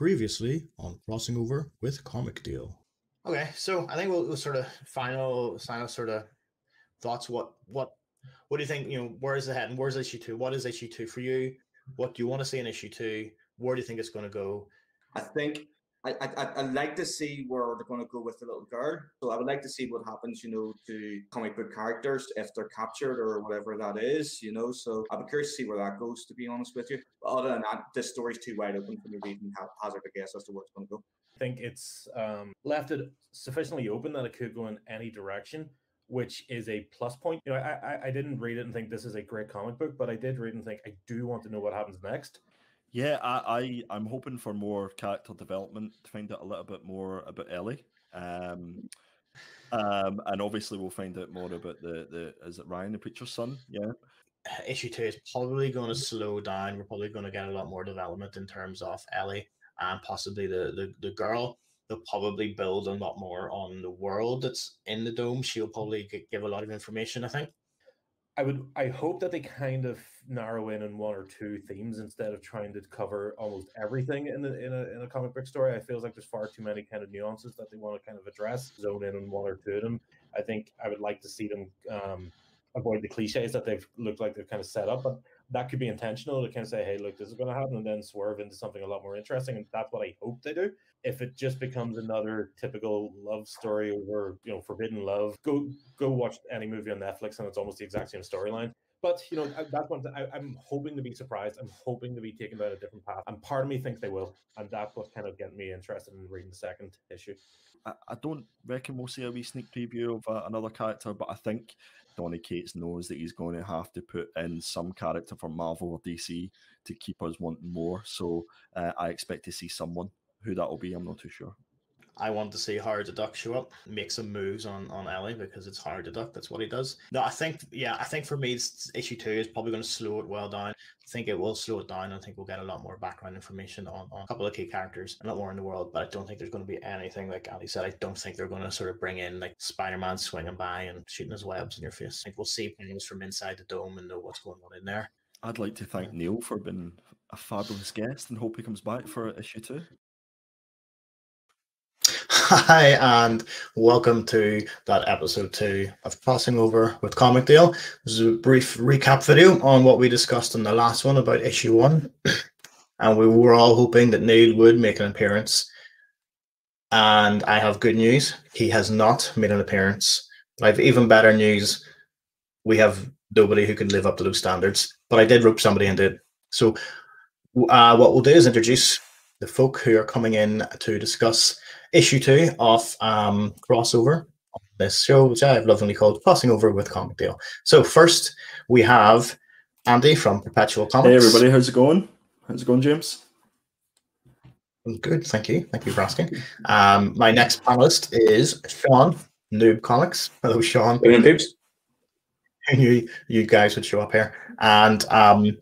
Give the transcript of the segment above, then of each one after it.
Previously on Crossing Over with Comic Deal. Okay, so I think we'll, we'll sort of final final sort of thoughts. What what what do you think? You know, where is the it heading? Where's issue two? What is issue two for you? What do you want to see in issue two? Where do you think it's going to go? I think I, I I'd like to see where they're going to go with the little girl. So I would like to see what happens, you know, to comic book characters if they're captured or whatever that is, you know. So I'd be curious to see where that goes. To be honest with you, but other than that, this story's too wide open for me to even hazard a guess as to where it's going to go. I think it's um, left it sufficiently open that it could go in any direction, which is a plus point. You know, I, I I didn't read it and think this is a great comic book, but I did read and think I do want to know what happens next. Yeah, I, I I'm hoping for more character development to find out a little bit more about Ellie. Um, um, and obviously we'll find out more about the the is it Ryan the preacher's son? Yeah. Issue two is probably going to slow down. We're probably going to get a lot more development in terms of Ellie and possibly the the, the girl. They'll probably build a lot more on the world that's in the dome. She'll probably give a lot of information. I think. I would I hope that they kind of narrow in on one or two themes instead of trying to cover almost everything in a in a in a comic book story. I feel like there's far too many kind of nuances that they want to kind of address, zone in on one or two of them. I think I would like to see them um, avoid the cliches that they've looked like they've kind of set up, but that could be intentional to kind of say, hey, look, this is going to happen, and then swerve into something a lot more interesting. And that's what I hope they do. If it just becomes another typical love story over, you know, forbidden love, go go watch any movie on Netflix, and it's almost the exact same storyline. But you know, that's one. I'm hoping to be surprised. I'm hoping to be taken down a different path, and part of me thinks they will, and that's what's kind of getting me interested in reading the second issue. I, I don't reckon we'll see a wee sneak preview of uh, another character, but I think Donny Cates knows that he's going to have to put in some character from Marvel or DC to keep us wanting more. So uh, I expect to see someone. Who that will be, I'm not too sure. I want to see Howard the Duck show up, make some moves on on Ellie because it's Howard the Duck. That's what he does. No, I think yeah, I think for me, it's- issue two is probably going to slow it well down. I think it will slow it down. I think we'll get a lot more background information on, on a couple of key characters, a lot more in the world. But I don't think there's going to be anything like Ali said. I don't think they're going to sort of bring in like Spider Man swinging by and shooting his webs in your face. I think we'll see things from inside the dome and know what's going on in there. I'd like to thank Neil for being a fabulous guest and hope he comes back for issue two. Hi, and welcome to that episode two of Crossing Over with Comic Deal. This is a brief recap video on what we discussed in the last one about issue one. And we were all hoping that Neil would make an appearance. And I have good news. He has not made an appearance. I have even better news. We have nobody who can live up to those standards. But I did rope somebody into it. So uh, what we'll do is introduce the folk who are coming in to discuss issue two of um, crossover on this show, which I have lovingly called Crossing Over with Comic Deal. So first we have Andy from Perpetual Comics. Hey everybody, how's it going? How's it going, James? Good, thank you. Thank you for asking. Um, my next panelist is Sean, Noob Comics. Hello, Sean. Brilliant, peeps. I knew you guys would show up here. And um,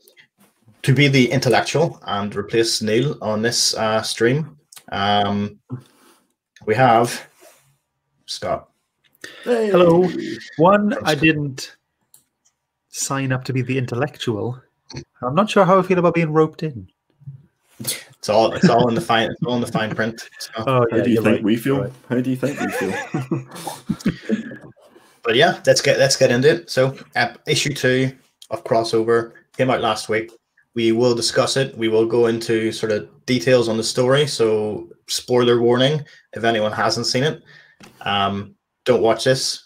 to be the intellectual and replace Neil on this uh, stream, um, we have Scott. Hello. One, I didn't sign up to be the intellectual. I'm not sure how I feel about being roped in. It's all it's all in the fine it's all in the fine print. So. Oh, How do you think right, we feel? right. How do you think we feel? But yeah, let's get let's get into it. So, uh, issue two of crossover came out last week. We will discuss it. We will go into sort of details on the story. So, spoiler warning if anyone hasn't seen it, um, don't watch this.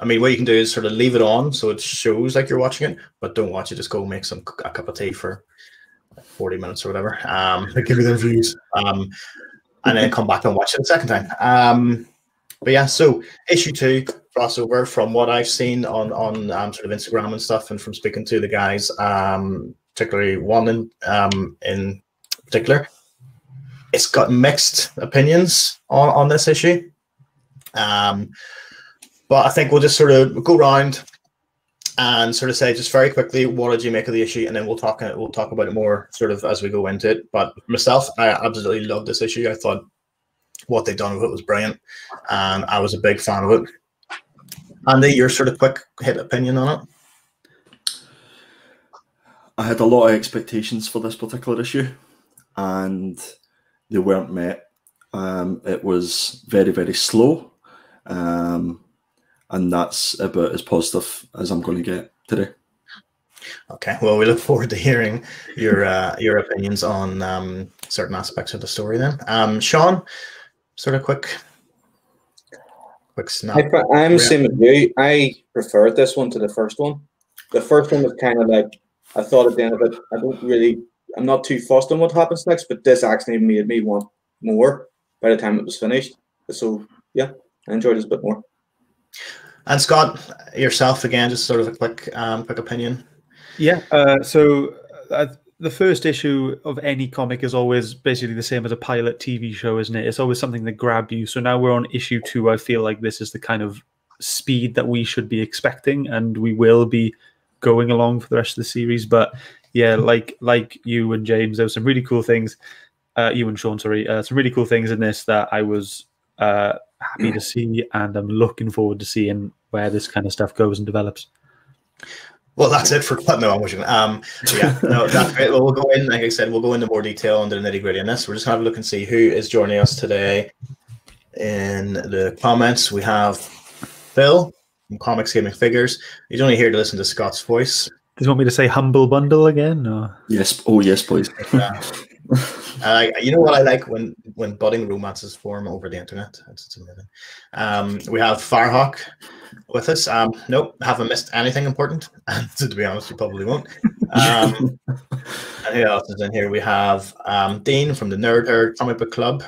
I mean, what you can do is sort of leave it on so it shows like you're watching it, but don't watch it. Just go make some a cup of tea for forty minutes or whatever. Um, give you the views. Um, and then come back and watch it a second time. Um, but yeah, so issue two crossover from what I've seen on on um, sort of Instagram and stuff, and from speaking to the guys, um, particularly one in um, in particular, it's got mixed opinions on on this issue. Um, but I think we'll just sort of go around and sort of say just very quickly what did you make of the issue, and then we'll talk we'll talk about it more sort of as we go into it. But myself, I absolutely loved this issue. I thought what they've done with it was brilliant, and I was a big fan of it. Andy, your sort of quick hit opinion on it? I had a lot of expectations for this particular issue, and they weren't met. Um, it was very very slow, um, and that's about as positive as I'm going to get today. Okay, well, we look forward to hearing your uh, your opinions on um, certain aspects of the story. Then, um, Sean, sort of quick, quick snap. I, pre- I'm the same as you. I preferred this one to the first one. The first one was kind of like I thought at the end of it. I don't really. I'm not too fussed on what happens next, but this actually made me want more by the time it was finished. So yeah, I enjoyed this a bit more. And Scott, yourself again, just sort of a quick, um, quick opinion. Yeah. Uh, so uh, the first issue of any comic is always basically the same as a pilot TV show, isn't it? It's always something that grab you. So now we're on issue two. I feel like this is the kind of speed that we should be expecting, and we will be going along for the rest of the series. But yeah, like like you and James, there were some really cool things. Uh, you and Sean, sorry, uh, some really cool things in this that I was uh, happy to see, and I'm looking forward to seeing where this kind of stuff goes and develops. Well, that's it for no, I'm wishing. Um, yeah, no, that's great. Well, we'll go in. Like I said, we'll go into more detail into the nitty gritty on this. We're just gonna have a look and see who is joining us today. In the comments, we have Phil from Comics Gaming Figures. He's only here to listen to Scott's voice. Do you want me to say humble bundle again? Or? Yes. Oh yes, please. Uh, I, you know what I like when when budding romances form over the internet. It's, it's amazing. Um, we have Firehawk with us. Um, nope, haven't missed anything important. And to be honest, you probably won't. Um, and who else is in here? We have um, Dean from the Nerd Herd Comic Book Club.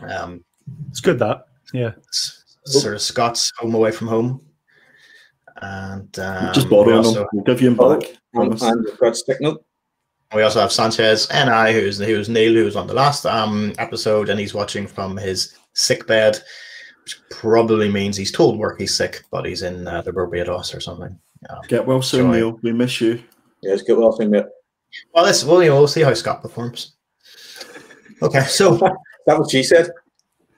Um, It's good that. Yeah. s- sort of Scott's home away from home. And um, Just we borrowing also, them. We'll give you him back. And, promise. and we've got stick note. We also have Sanchez and I, who's who's Neil, who was on the last um episode, and he's watching from his sick bed, which probably means he's told work he's sick, but he's in uh, the Barbados or something. Um, Get well soon, Joy. Neil. We miss you. Yeah, it's good. Well, thing mate. well, let's well, you know, we'll see how Scott performs. Okay, so That was she said.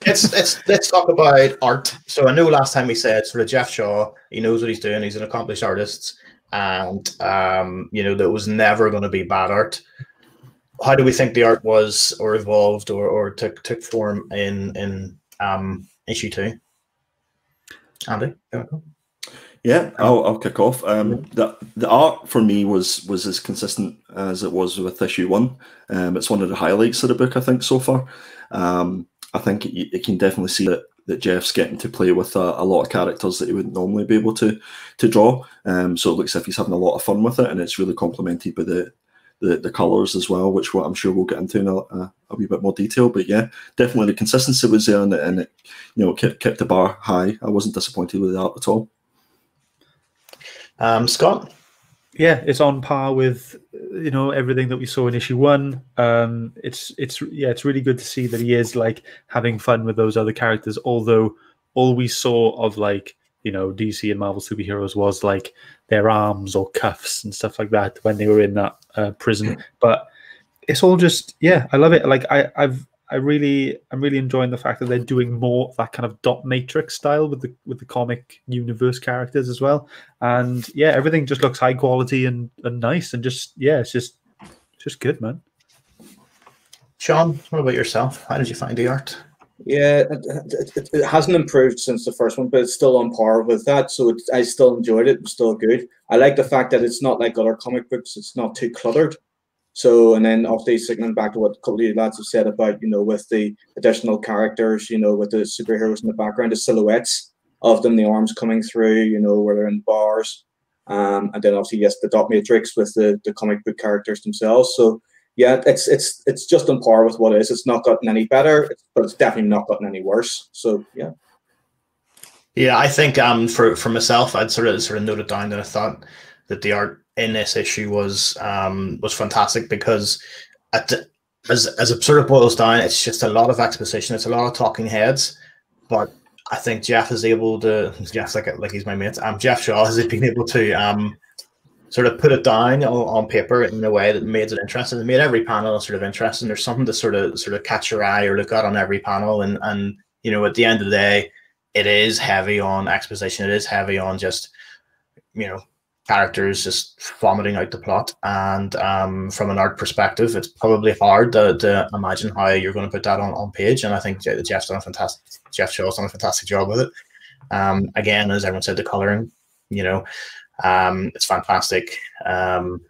Let's let's let's talk about art. So I know last time we said sort of Geoff Shaw, he knows what he's doing. He's an accomplished artist, and um, you know there was never going to be bad art. How do we think the art was, or evolved, or or took took form in in um, issue two? Andy, you wanna go? Yeah, I'll, I'll kick off. Um, the the art for me was was as consistent as it was with issue one. Um, it's one of the highlights of the book, I think, so far. Um, I think you, you can definitely see that that Geoff's getting to play with a, a lot of characters that he wouldn't normally be able to to draw. Um, so it looks like he's having a lot of fun with it, and it's really complemented by the the, the colors as well, which what I'm sure we'll get into in a, a, a wee bit more detail. But yeah, definitely the consistency was there, and, it- and it you know kept kept the bar high. I wasn't disappointed with that at all. Um, Scott, yeah, it's on par with you know everything that we saw in issue one. Um, it's it's yeah, it's really good to see that he is like having fun with those other characters. Although all we saw of like you know DC and Marvel superheroes was like their arms or cuffs and stuff like that when they were in that uh, prison. But it's all just yeah, I love it. Like I I've I really I'm really enjoying the fact that they're doing more of that kind of dot matrix style with the with the comic universe characters as well. And yeah, everything just looks high quality and, and nice and just yeah, it's just it's just good, man. Sean, what about yourself? How did you find the art? Yeah, it, it, it- it hasn't improved since the first one, but it's still on par with that. So it's, I still enjoyed it. It's still good. I like the fact that it's not like other comic books. It's not too cluttered. So, and then obviously signaling back to what a couple of lads have said about, you know, with the additional characters, you know, with the superheroes in the background, the silhouettes of them, the arms coming through, you know, where they're in bars. Um, and then obviously, yes, the dot matrix with the, the comic book characters themselves. So, yeah, it's it's it's just on par with what it is. It's not gotten any better, but it's definitely not gotten any worse. So yeah, Yeah, I think um for for myself, I'd sort of sort of noted down that I thought that the art in this issue was um was fantastic because at the, as as it sort of boils down, it's just a lot of exposition, it's a lot of talking heads, but I think Geoff is able to Geoff's like like he's my mate. Um, Geoff Shaw has been able to um sort of put it down on, on paper in a way that made it interesting. It made every panel sort of interesting. There's something to sort of sort of catch your eye or look at on every panel, and and you know at the end of the day, it is heavy on exposition. It is heavy on just you know characters just vomiting out the plot. And um, from an art perspective, it's probably hard to, to imagine how you're going to put that on, on page. And I think Je- Geoff's done a fantastic Geoff Shaw's done a fantastic job with it. Um, again, as everyone said, the coloring, you know, um, it's fantastic. Um,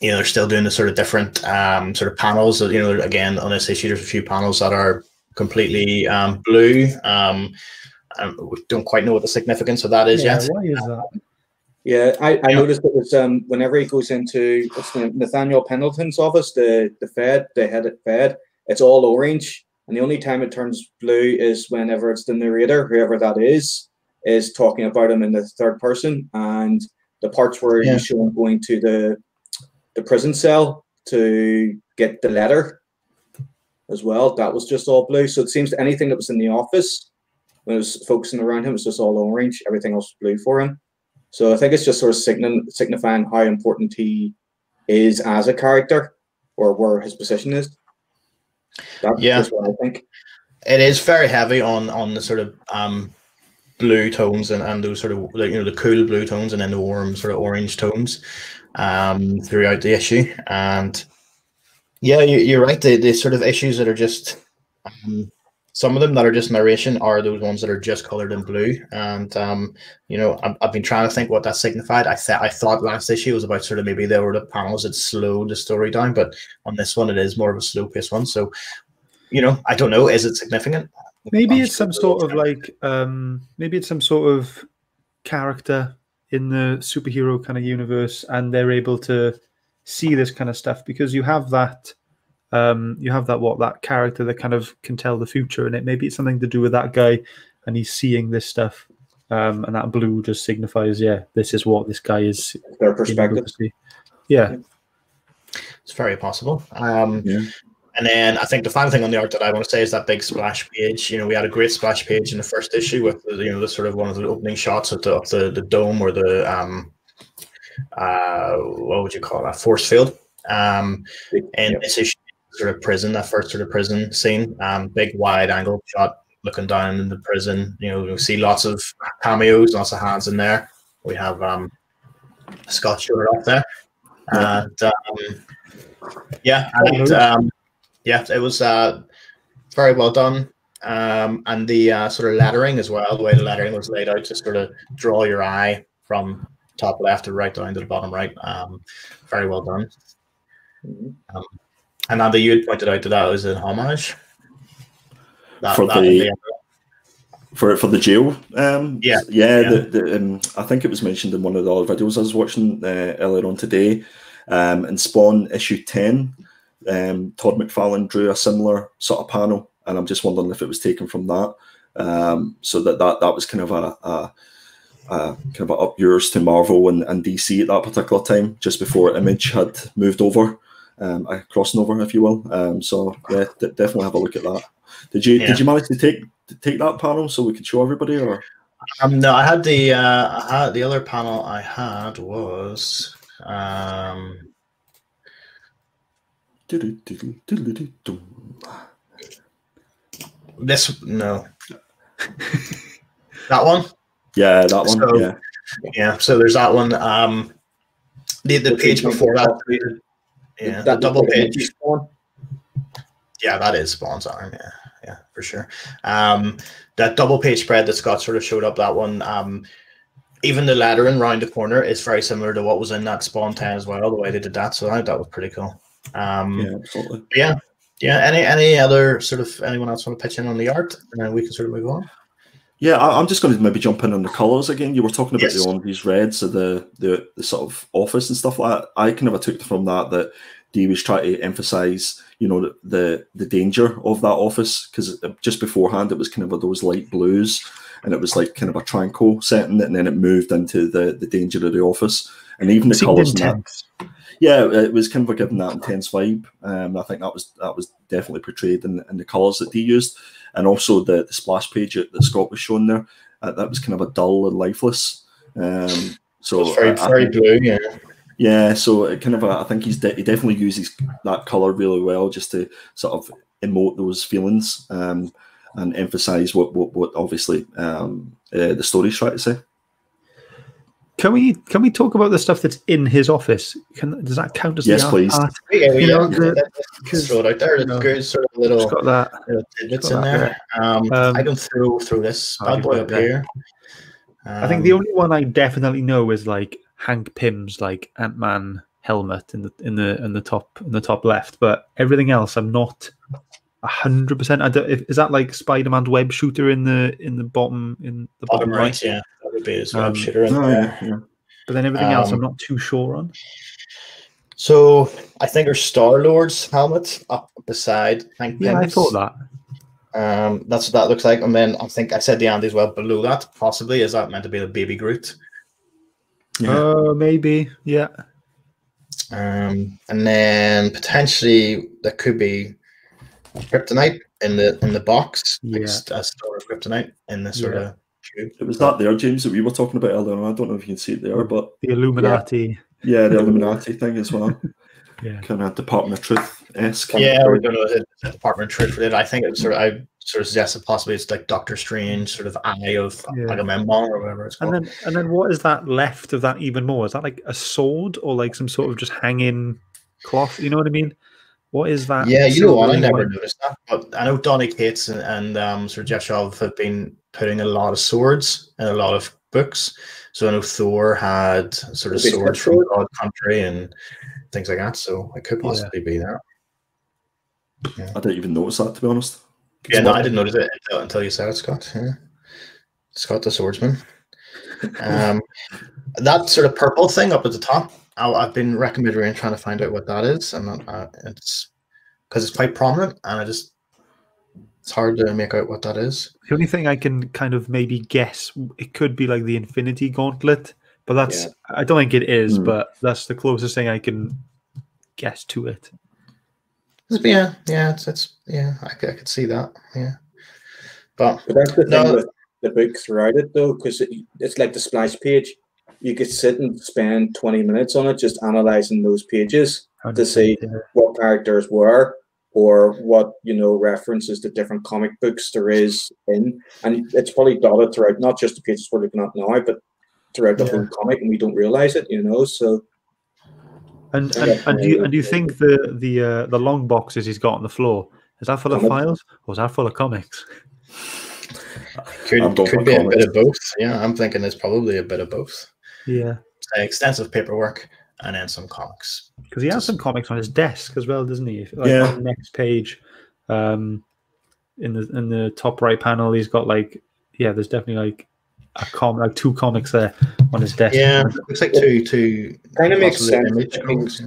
you know, they're still doing the sort of different um, sort of panels. You know, again on this issue, there's a few panels that are completely um, blue. Um, and we don't quite know what the significance of that is Yeah, yet. why is that? Yeah, I, I Yeah. noticed it was um whenever he goes into Nathaniel Pendleton's office, the the Fed, the head at Fed, it's all orange, and the only time it turns blue is whenever it's the narrator, whoever that is, is talking about him in the third person, and the parts where Yeah. you show him going to the the prison cell to get the letter as well. That was just all blue. So it seems anything that was in the office when it was focusing around him was just all orange. Everything else was blue for him. So I think it's just sort of signi- signifying how important he is as a character or where his position is. That's Yeah. what I think. It is very heavy on on the sort of um, blue tones and, and those sort of like, you know the cool blue tones and then the warm sort of orange tones um, throughout the issue. And yeah, you, you're right. The, the sort of issues that are just um, some of them that are just narration are those ones that are just colored in blue. And um, you know, I've, I've been trying to think what that signified. I thought I thought last issue was about sort of maybe there were the panels that slowed the story down, but on this one it is more of a slow paced one. So you know, I don't know. Is it significant? Maybe I'm it's some sort of like um maybe it's some sort of character in the superhero kind of universe and they're able to see this kind of stuff because you have that um you have that what that character that kind of can tell the future and it maybe it's something to do with that guy and he's seeing this stuff um and that blue just signifies yeah this is what this guy is Their perspective. see. yeah It's very possible. Um, Yeah. And then I think the final thing on the art that I want to say is that big splash page. You know, we had a great splash page in the first issue with the, you know the sort of one of the opening shots of the of the, the dome or the um uh what would you call that force field. Um, and Yeah. this issue sort of prison, that first sort of prison scene, um, big wide angle shot looking down in the prison. You know, we see lots of cameos, lots of hands in there. We have um Scott Stewart up there. Yeah. And um, yeah, and um, yeah, it was uh, very well done. Um, and the uh, sort of lettering as well, the way the lettering was laid out to sort of draw your eye from top left to right down to the bottom right. Um, very well done. Um, and Andy, you had pointed out that that was an homage. That, For that- the- for for the jail. Um, Yeah. yeah. Yeah. The, the, um, I think it was mentioned in one of the other videos I was watching uh, earlier on today. Um, in Spawn issue ten, um, Todd McFarlane drew a similar sort of panel, and I'm just wondering if it was taken from that. Um, so that that that was kind of a. a uh, kind of a up yours to Marvel and, and DC at that particular time, just before Image had moved over, um, a crossing over, if you will. Um, so yeah, d- definitely have a look at that. Did you Yeah. did you manage to take to take that panel so we could show everybody, or Um, no, I had the uh, I had the other panel I had was um, this no that one. yeah, that one, So- yeah, Yeah, so there's that one. Um, the the page before that, yeah, that double looks like an page. empty spawn. Yeah, that is Spawn's arm. Yeah, yeah, for sure. Um, that double page spread that Scott sort of showed up. That one. Um, even the lettering round the corner is very similar to what was in that Spawn ten as well. The way they did that, so I think that was pretty cool. Um, yeah, absolutely. yeah, yeah. Any any other sort of anyone else want to pitch in on the art, and then we can sort of move on. Yeah, I, I'm just going to maybe jump in on the colours again. You were talking about Yes. the oranges, reds of the, the the sort of office and stuff like that. I kind of took from that that Dee was trying to emphasise, you know, the the, the danger of that office because just beforehand it was kind of those light blues and it was like kind of a tranquil setting, and then it moved into the the danger of the office, and even the colours in that yeah, it was kind of giving that intense vibe. Um, I think that was that was definitely portrayed in, in the colours that they used, and also the, the splash page that, Scott was showing there. Uh, that was kind of a dull and lifeless. Um, so It's very very blue. Yeah. yeah, so it kind of a, I think he's de- he definitely uses that color really well just to sort of emote those feelings um, and emphasize what what, what obviously um, uh, the story's trying to say. Can we can we talk about the stuff that's in his office? Can does that count as Yes, the please. art? Yeah, You yeah, know, the- that's because, throw it out there. you know, good, sort of little, got that. little tidbits got in that there. Um, Um, I can throw through this bad boy up it there. here. I think the Um, only one I definitely know is like Hank Pym's like Ant Man helmet in the in the in the top in the top left, but everything else I'm not a hundred percent. I don't. Is that like Spider Man's web shooter in the in the bottom in the bottom bottom, right, right? yeah, that would be his Um, web shooter in Oh, there. yeah, yeah. But then everything else I'm Um, not too sure on. So I think there's Star Lord's helmet up beside Hank Yeah, I Pym's. thought that. Um, that's what that looks like. And then I think I said the Andy as well below that, possibly. Is that meant to be the baby Groot? Yeah. Oh, maybe. Yeah. Um, and then potentially there could be kryptonite in the in the box. like Yeah. s- a store of kryptonite in this sort Yeah. of tube. It was that there, James, that we were talking about earlier. on. I don't know if you can see it there, but The Illuminati. yeah, the Illuminati thing as well. Yeah. Kind of Department of Truth esque. Yeah, we don't know if the Department of Truth related. I think it's sort of I sort of suggested possibly it's like Doctor Strange, sort of eye of Yeah. Agamemnon or whatever it's called. And then and then what is that left of that even more? Is that like a sword or like some sort of just hanging cloth? You know what I mean? What is that? Yeah, you know what? I never noticed that, but I know Donny Cates and, and um, Sir Geoff Shaw have been putting a lot of swords and a lot of books. So I know Thor had sort of swords from sword. God Country and things like that. So it could Yeah. possibly be there. I didn't even notice that, to be honest. Yeah, no, I didn't notice it until, until you said it, Scott. Yeah. Scott the swordsman. Um, that sort of purple thing up at the top, I, I've been recommending and trying to find out what that is, and uh, it's because it's quite prominent, and I just it's hard to make out what that is. The only thing I can kind of maybe guess it could be like the Infinity Gauntlet, but that's Yeah. I don't think it is, Hmm. but that's the closest thing I can guess to it. Yeah, yeah, it's, it's yeah, I, could- I could see that. Yeah, but But that's the thing No. with the book throughout it, though, because it, it's like the splash page. You could sit and spend 20 minutes on it just analyzing those pages to see what characters were or what, you know, references to different comic books there is in. And it's probably dotted throughout, not just the pages we're looking at now, but throughout the Yeah. whole comic, and we don't realize it, you know. So, And Yeah, and, and do you and do you think the the uh, the long boxes he's got on the floor is that full of files or is that full of comics? could could for be a bit of both. Yeah, I'm thinking it's probably a bit of both. Yeah, Say extensive paperwork and then some comics. because he has some comics on his desk as well, doesn't he? Like Yeah. On the next page, um, in the in the top right panel, he's got like yeah, there's definitely like a com like two comics there on his desk. Yeah, looks like two two. Kinda makes sense.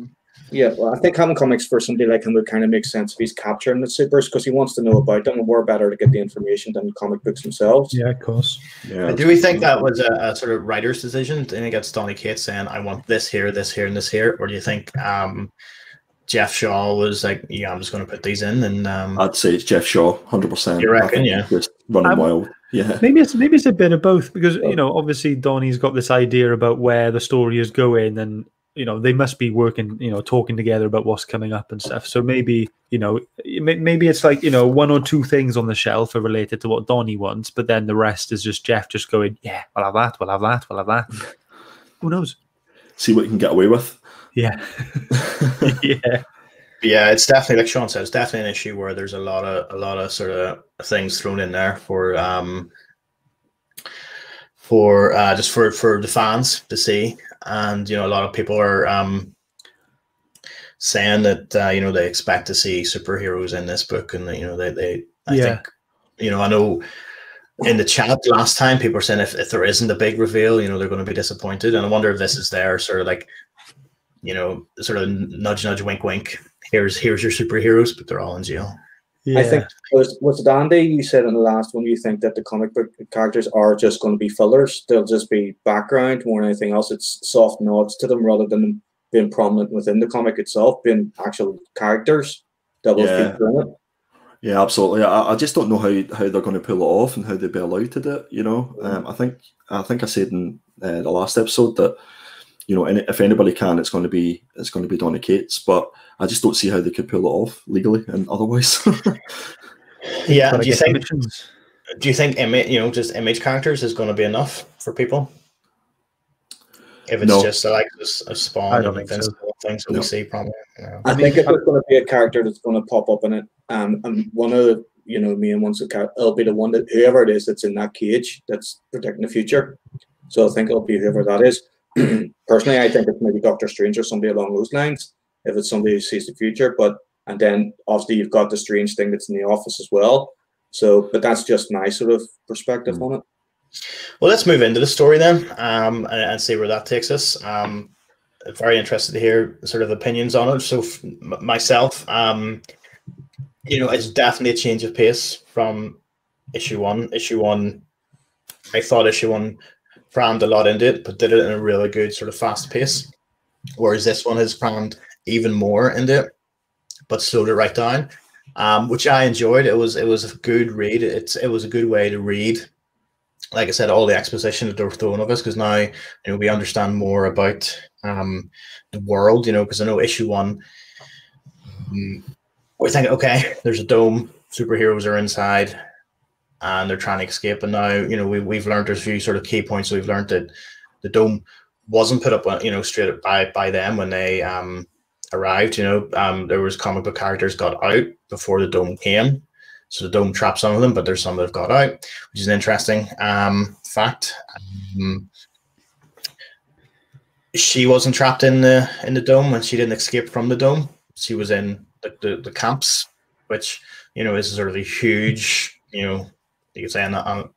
Image I mean, comics. yeah, well, I think having comics for somebody like him would kind of make sense if he's capturing the supers because he wants to know about them, and we're better to get the information than the comic books themselves. yeah, of course. Yeah. Do we think that was a, a sort of writer's decision? Do you think it's Donny Cates saying, I want this here, this here, and this here? Or do you think um, Geoff Shaw was like, yeah, I'm just going to put these in? And um, I'd say it's Geoff Shaw, 100%. You reckon, yeah? he's Just running I'm- wild. Yeah. Maybe it's maybe it's a bit of both because you know obviously Donny's got this idea about where the story is going and you know they must be working you know talking together about what's coming up and stuff. So maybe you know maybe it's like you know one or two things on the shelf are related to what Donny wants, but then the rest is just Geoff just going yeah we'll have that we'll have that we'll have that. Who knows? See what you can get away with. Yeah, yeah, yeah, it's definitely like Sean said, it's definitely an issue where there's a lot of a lot of sort of things thrown in there for um for uh just for for the fans to see, and you know a lot of people are um saying that uh, you know they expect to see superheroes in this book, and you know they they I Yeah. think you know I know in the chat last time people were saying if, if there isn't a big reveal you know they're going to be disappointed and i wonder if this is their sort of like you know sort of nudge nudge wink wink here's here's your superheroes but they're all in jail yeah. I think was was Andy? You said in the last one you think that the comic book characters are just going to be fillers. They'll just be background more than anything else. It's soft nods to them rather than being prominent within the comic itself, being actual characters that will Yeah. feature in it. Yeah, absolutely. I, I just don't know how, how they're going to pull it off and how they'll be allowed to do it. You know, um, I think I think I said in uh, the last episode that you know, if anybody can, it's going to be it's going to be Donny Cates. But I just don't see how they could pull it off legally and otherwise. yeah do you think commissions. do you think image you know just image characters is going to be enough for people if it's No. just like a, a spawn I and don't think so. invincible things that No. we see probably. No. I think if there's going to be a character that's going to pop up in it, um, and one of the you know main ones that ca- it'll be the one that whoever it is that's in that cage that's predicting the future. So I think it'll be whoever that is. Personally, I think it's maybe Doctor Strange or somebody along those lines. If it's somebody who sees the future, but and then obviously you've got the strange thing that's in the office as well. So, but that's just my sort of perspective on it. Well, let's move into the story then, um, and, and see where that takes us. Um, very interested to hear sort of opinions on it. So, f- myself, um, you know, it's definitely a change of pace from issue one. Issue one, I thought issue one crammed a lot into it, but did it in a really good sort of fast pace. Whereas this one has crammed even more into it, but slowed it right down, um, which I enjoyed. It was it was a good read. It's it was a good way to read like I said, all the exposition that they're throwing of us because now you know we understand more about um, the world. You know, because I know issue one, mm, we're thinking, okay, there's a dome, superheroes are inside, and they're trying to escape. And now you know we we've learned there's a few sort of key points. We've learned that the dome wasn't put up, uh, you know, straight up by by them when they um, arrived. You know, um, there was comic book characters got out before the dome came. So the dome trapped some of them, but there's some that have got out, which is an interesting um, fact. Um, she wasn't trapped in the in the dome when she didn't escape from the dome. She was in the, the, the camps, which you know is sort of a huge, you know, you could say, an, um,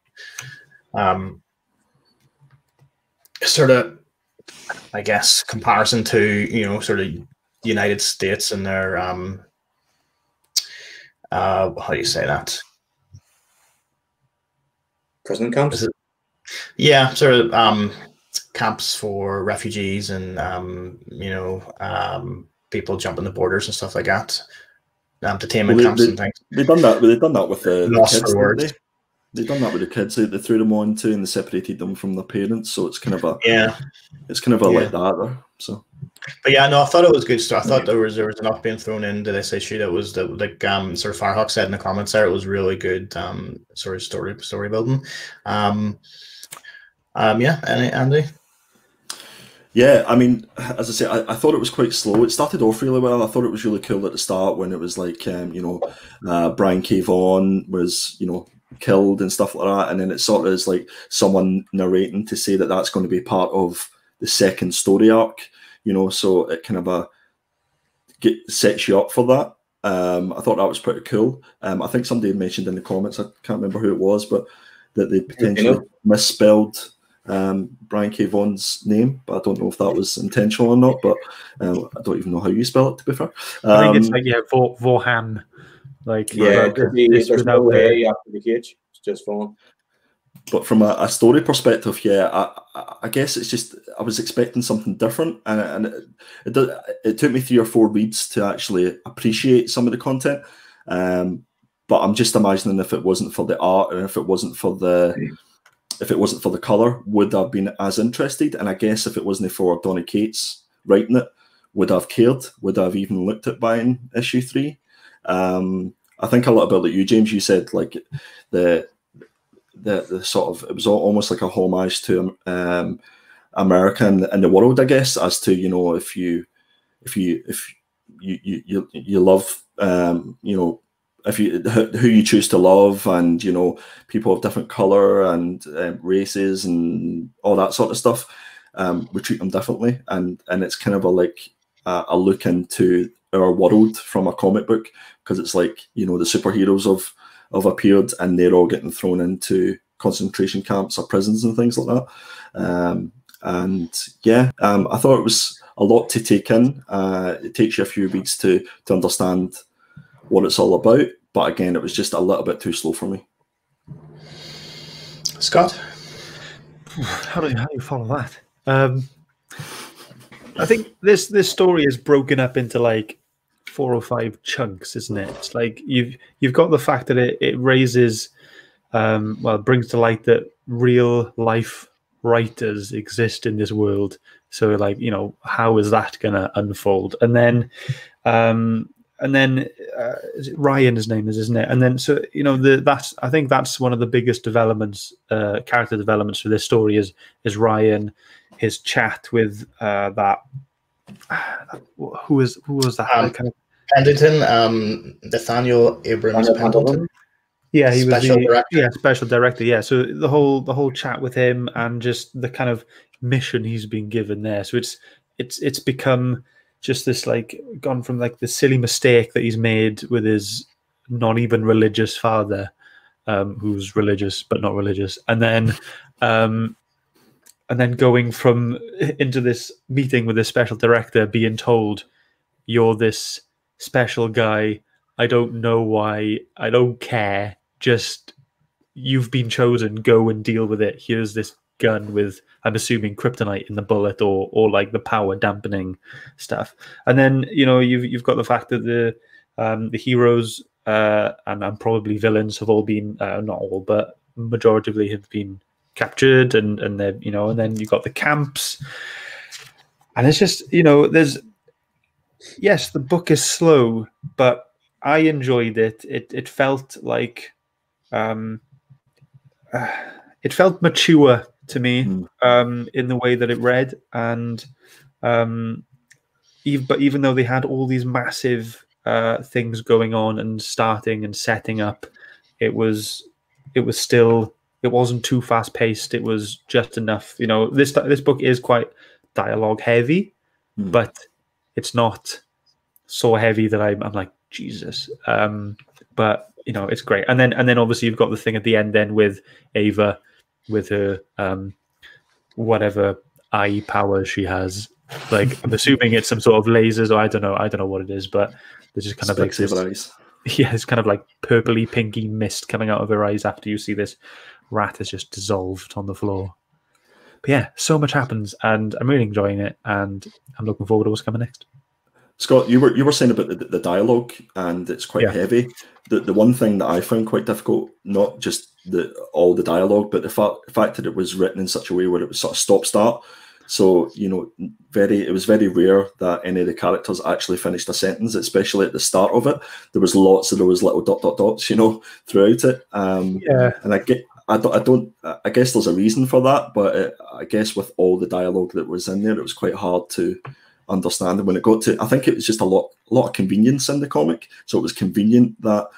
um, sort of, I guess, comparison to you know, sort of United States and their um, uh, how do you say that? Prison camps. It- Yeah, sort of um, camps for refugees and um, you know um, people jumping the borders and stuff like that. Entertainment Well, they- camps they- and things. They've done that. They've done that with the, the Lost kids. For didn't words. They? done that with the kids. They, they threw them on to and they separated them from their parents. So it's kind of a Yeah, it's kind of a Yeah. like that there. So but yeah, no, I thought it was good stuff. I thought there was there was enough being thrown into this issue that was that like um sort of Firehawk said in the comments there. It was really good um sort of story story building. Um, um yeah, Andy, Andy. Yeah, I mean, as I say, I, I thought it was quite slow. It started off really well. I thought it was really cool at the start when it was like, um, you know, uh, Brian K. Vaughan was, you know, killed and stuff like that. And then it sort of is like someone narrating to say that that's going to be part of the second story arc, you know, so it kind of uh, get, sets you up for that. Um, I thought that was pretty cool. Um, I think somebody mentioned in the comments, I can't remember who it was, but that they potentially misspelled um, Brian K. Vaughan's name, but I don't know if that was intentional or not. But um, I don't even know how you spell it. To be fair, I think it's Um, like yeah, Vaughan. Vorhan. Like Yeah, without there's, there's no without the- way after the cage. It's just fun. but from a, a story perspective, yeah, I, I- I guess it's just I was expecting something different, and, and it, it do- it took me three or four reads to actually appreciate some of the content. Um, but I'm just imagining if it wasn't for the art and if it wasn't for the if it wasn't for the color, would I have been as interested? And I guess if it wasn't for Donny Cates writing it, would I have cared? Would I have even looked at buying issue three? Um, I think a little bit like you, James. You said like the the the sort of it was al- almost like a homage to um, America and, and the world, I guess, as to you know if you if you if you you you, you love um, you know if you who you choose to love and you know people of different color and um, races and all that sort of stuff um, we treat them differently and and it's kind of a like a, a look into our world from a comic book because it's like you know the superheroes of have appeared and they're all getting thrown into concentration camps or prisons and things like that um, and yeah um, i thought it was a lot to take in uh, it takes you a few weeks to to understand what it's all about but again it was just a little bit too slow for me Scott. how do you, how do you follow that? Um, I think this this story is broken up into like four or five chunks, isn't it? It's like you've you've got the fact that it, it raises, um, well, it brings to light that real life writers exist in this world. So, like, you know, how is that going to unfold? And then, um, and then uh, is it Ryan, his name is, isn't it? And then, so you know, the that's I think that's one of the biggest developments, uh, character developments for this story is is Ryan. his chat with uh, that who was who was that Um, kind of, Pendleton, um, Nathaniel Abrams Nathaniel Pendleton. Pendleton. yeah he was the director. yeah special director yeah so the whole the whole chat with him and just the kind of mission he's been given there so it's it's it's become just this like gone from like the silly mistake that he's made with his not even religious father um who's religious but not religious and then um and then going from into this meeting with this special director being told you're this special guy. I don't know why. I don't care. Just you've been chosen. Go and deal with it. Here's this gun with i'm assuming kryptonite in the bullet or or like the power dampening stuff. And then you know you've you've got the fact that the um the heroes uh and, and probably villains have all been uh, not all but majoritively have been captured and and then you know and then you've got the camps. And it's just you know there's yes the book is slow but i enjoyed it it it felt like um uh, it felt mature to me Mm. um in the way that it read and um even, but even though they had all these massive uh things going on and starting and setting up it was it was still it wasn't too fast paced it was just enough you know this this book is quite dialogue heavy Hmm. but it's not so heavy that I'm, I'm like jesus. Um but you know it's great. And then and then obviously you've got the thing at the end then with ava with her um whatever eye power she has. Like i'm assuming it's some sort of lasers or i don't know i don't know what it is but there's just kind of like eyes. yeah it's kind of like purpley pinky mist coming out of her eyes after you see this rat is just dissolved on the floor but yeah so much happens and i'm really enjoying it and i'm looking forward to what's coming next Scott, you were you were saying about the, the dialogue, and it's quite Yeah. heavy. The the one thing that I found quite difficult, not just the all the dialogue, but the fact fact that it was written in such a way where it was sort of stop start. So you know, very it was very rare that any of the characters actually finished a sentence, especially at the start of it. There was lots of those little dot dot dots, you know, throughout it. Um, yeah and I get. I don't, I don't. I guess there's a reason for that, but it, I guess with all the dialogue that was in there, it was quite hard to understand. And when it got to, I think it was just a lot, a lot of convenience in the comic. So it was convenient that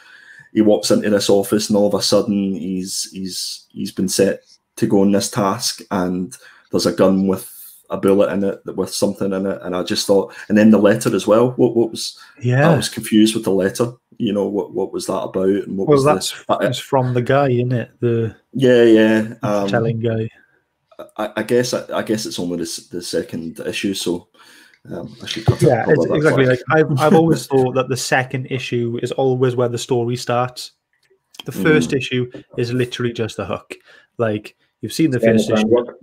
he walks into this office and all of a sudden he's he's he's been set to go on this task, and there's a gun with a bullet in it with something in it, and I just thought, and then the letter as well. What what was Yeah, I was confused with the letter. You know what what was that about? And what well was that's the, that's from the guy isn't it? The yeah yeah um, telling guy. I, I guess I, I guess it's only the, the second issue, so um, I should yeah it's, exactly like, I've, I've always thought that the second issue is always where the story starts. The first Mm. issue is literally just a hook. Like you've seen the Same first issue. Groundwork.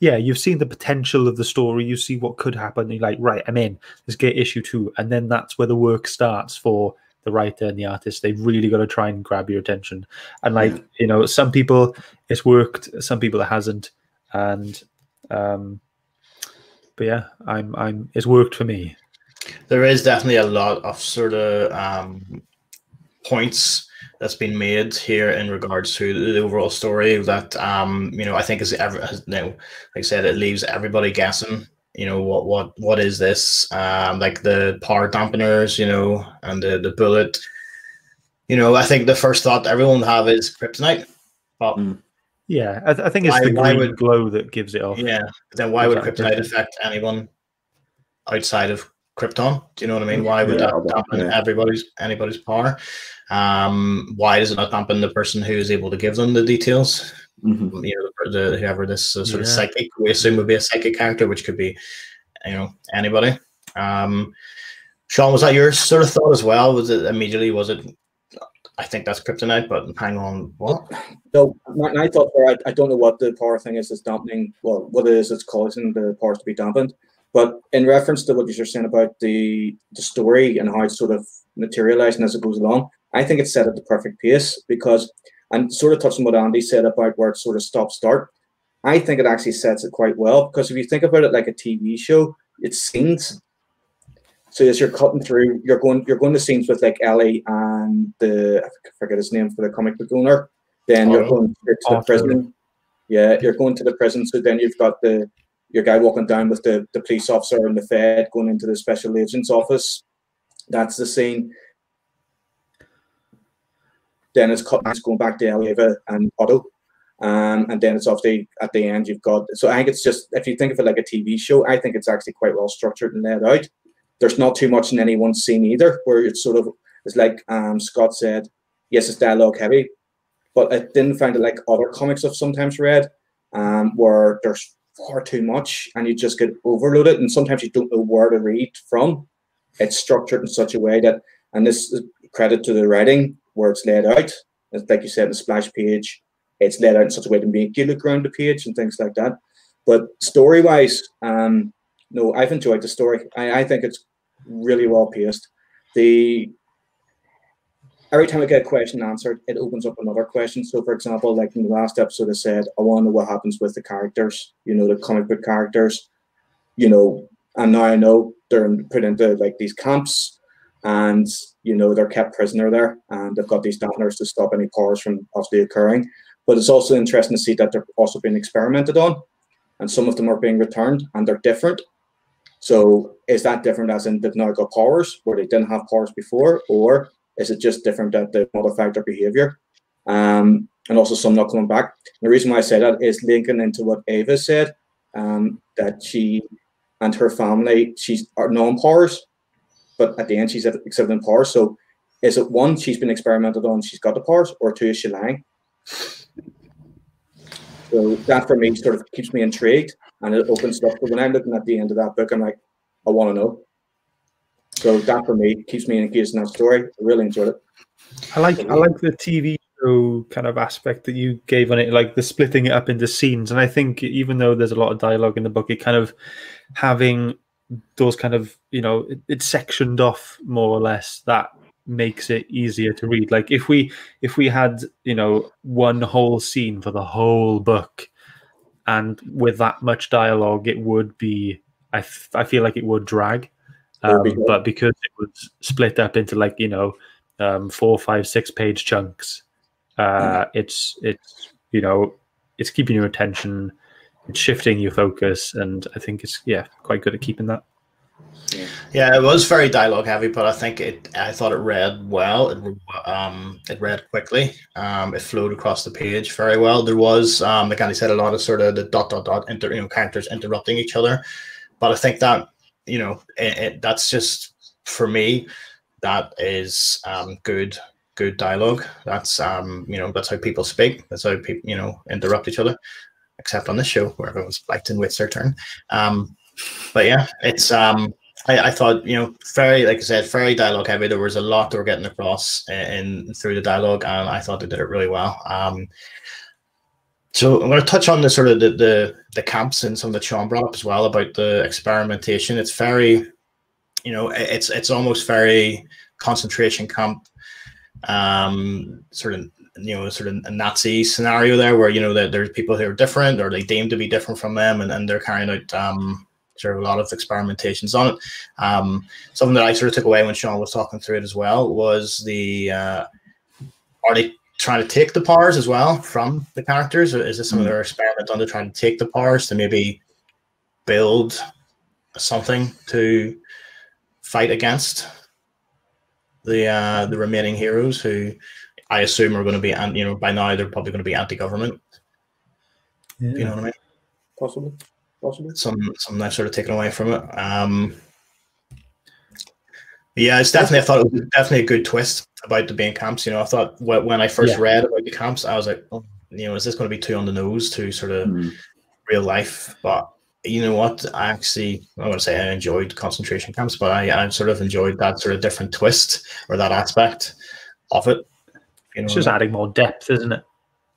yeah you've seen the potential of the story you see what could happen you're like right i'm in. Let's get issue two. And then that's where the work starts for the writer and the artist they've really got to try and grab your attention and like Yeah. you know some people it's worked some people it hasn't and um but yeah i'm i'm it's worked for me There is definitely a lot of sort of um, points that's been made here in regards to the overall story that um, you know I think is ever has, you know, like I said, it leaves everybody guessing. You know what what what is this? Um, like the power dampeners, you know, and the the bullet. You know, I think the first thought everyone have is kryptonite. But Mm. yeah i, th- I think it's Why- the why green would- glow that gives it off yeah, then why would Exactly. kryptonite affect anyone outside of Krypton? Do you know what I mean? Why would Yeah, that dampen yeah. everybody's anybody's power? Um, why does it not dampen the person who is able to give them the details? Mhm. You know, the whoever this uh, sort of psychic we assume would be a psychic character, which could be, you know, anybody. Um, Sean, was that your sort of thought as well? Was it immediately? Was it? I think that's kryptonite, but hang on, what? No, my, my thought there, I, I don't know what the power thing is that's dampening, well, what it is that's causing the powers to be dampened. But in reference to what you're saying about the the story and how it's sort of materializing as it goes along, I think it's set at the perfect pace because, and sort of touching what Andy said about where it sort of stop start, I think it actually sets it quite well because if you think about it like a TV show, it's scenes. So as you're cutting through, you're going you're going to scenes with like Ellie and the I forget his name for the comic book owner. Then you're Otto. going to the prison. Yeah, you're going to the prison. So then you've got the your guy walking down with the, the police officer and the Fed going into the special agent's office. That's the scene. Then it's going back to Eva and Otto. Um, and then it's obviously at the end you've got. So I think it's just if you think of it like a TV show, I think it's actually quite well structured and laid out. There's not too much in any one scene either, where it's sort of it's like um, Scott said. Yes, it's dialogue heavy, but I didn't find it like other comics I've sometimes read, um, where there's far too much and you just get overloaded, and sometimes you don't know where to read from. It's structured in such a way that, and this is credit to the writing where it's laid out. Like you said, the splash page, it's laid out in such a way to make you look around the page and things like that. But story wise, um, no, I've enjoyed the story. I, I think it's really well paced. The every time I get a question answered, it opens up another question. So, for example, like in the last episode, I said, I want to know what happens with the characters, you know, the comic book characters, you know, and now I know they're put into like these camps and, you know, they're kept prisoner there and they've got these dampeners to stop any powers from possibly occurring. But it's also interesting to see that they're also being experimented on and some of them are being returned and they're different. So is that different as in they've now got powers where they didn't have powers before, or is it just different that they modify their behavior? Um, and also some not coming back. The reason why I say that is linking into what Ava said, um, that she and her family, she's are non-powers, but at the end she's exhibiting powers. So is it one, she's been experimented on, she's got the powers, or two, is she lying? So that for me sort of keeps me intrigued and it opens up. But when I'm looking at the end of that book, I'm like, I want to know. So that for me keeps me engaged in that story. I really enjoyed it. I like I like the TV show kind of aspect that you gave on it, like the splitting it up into scenes. And I think even though there's a lot of dialogue in the book, it kind of having those kind of you know it, it's sectioned off more or less that makes it easier to read. Like if we if we had you know one whole scene for the whole book and with that much dialogue it would be i, f- I feel like it would drag. Um, but because it was split up into like you know um, four five six page chunks uh, it's it's you know it's keeping your attention it's shifting your focus and i think it's yeah quite good at keeping that yeah. it was very dialogue heavy, but I think it. I thought it read well. It um, it read quickly. Um, it flowed across the page very well. There was, um, like said, a lot of sort of the dot dot dot inter, you know, characters interrupting each other, but I think that you know, it, it, that's just for me. That is um, good, good dialogue. That's um, you know, that's how people speak. That's how people, you know, interrupt each other. Except on this show, where everyone's liked and waits their turn. Um, but yeah, it's um, I, I thought you know very like I said very dialogue heavy. There was a lot they were getting across in, in through the dialogue, and I thought they did it really well. Um, so I'm going to touch on the sort of the, the the camps and some that Sean brought up as well about the experimentation. It's very, you know, it's it's almost very concentration camp, um, sort of you know sort of a Nazi scenario there where you know that there's people who are different or they deem to be different from them, and, and they're carrying out um, sort of a lot of experimentations on it. Um, something that I sort of took away when Sean was talking through it as well was the uh, are they trying to take the powers as well from the characters, or is this some mm. of their experiment on to trying to take the powers to maybe build something to fight against the uh, the remaining heroes who I assume are going to be, and you know, by now they're probably going to be anti-government. Yeah. You know what I mean? Possibly possibly. Some some that sort of taken away from it. Um, yeah, it's definitely. I thought it was definitely a good twist about the being camps. You know, I thought when I first yeah. read about the camps, I was like, oh, you know, is this going to be too on the nose to sort of mm. real life? But you know what? I actually, I want to say I enjoyed concentration camps, but I, I sort of enjoyed that sort of different twist or that aspect of it. You know, it's just adding more depth, isn't it?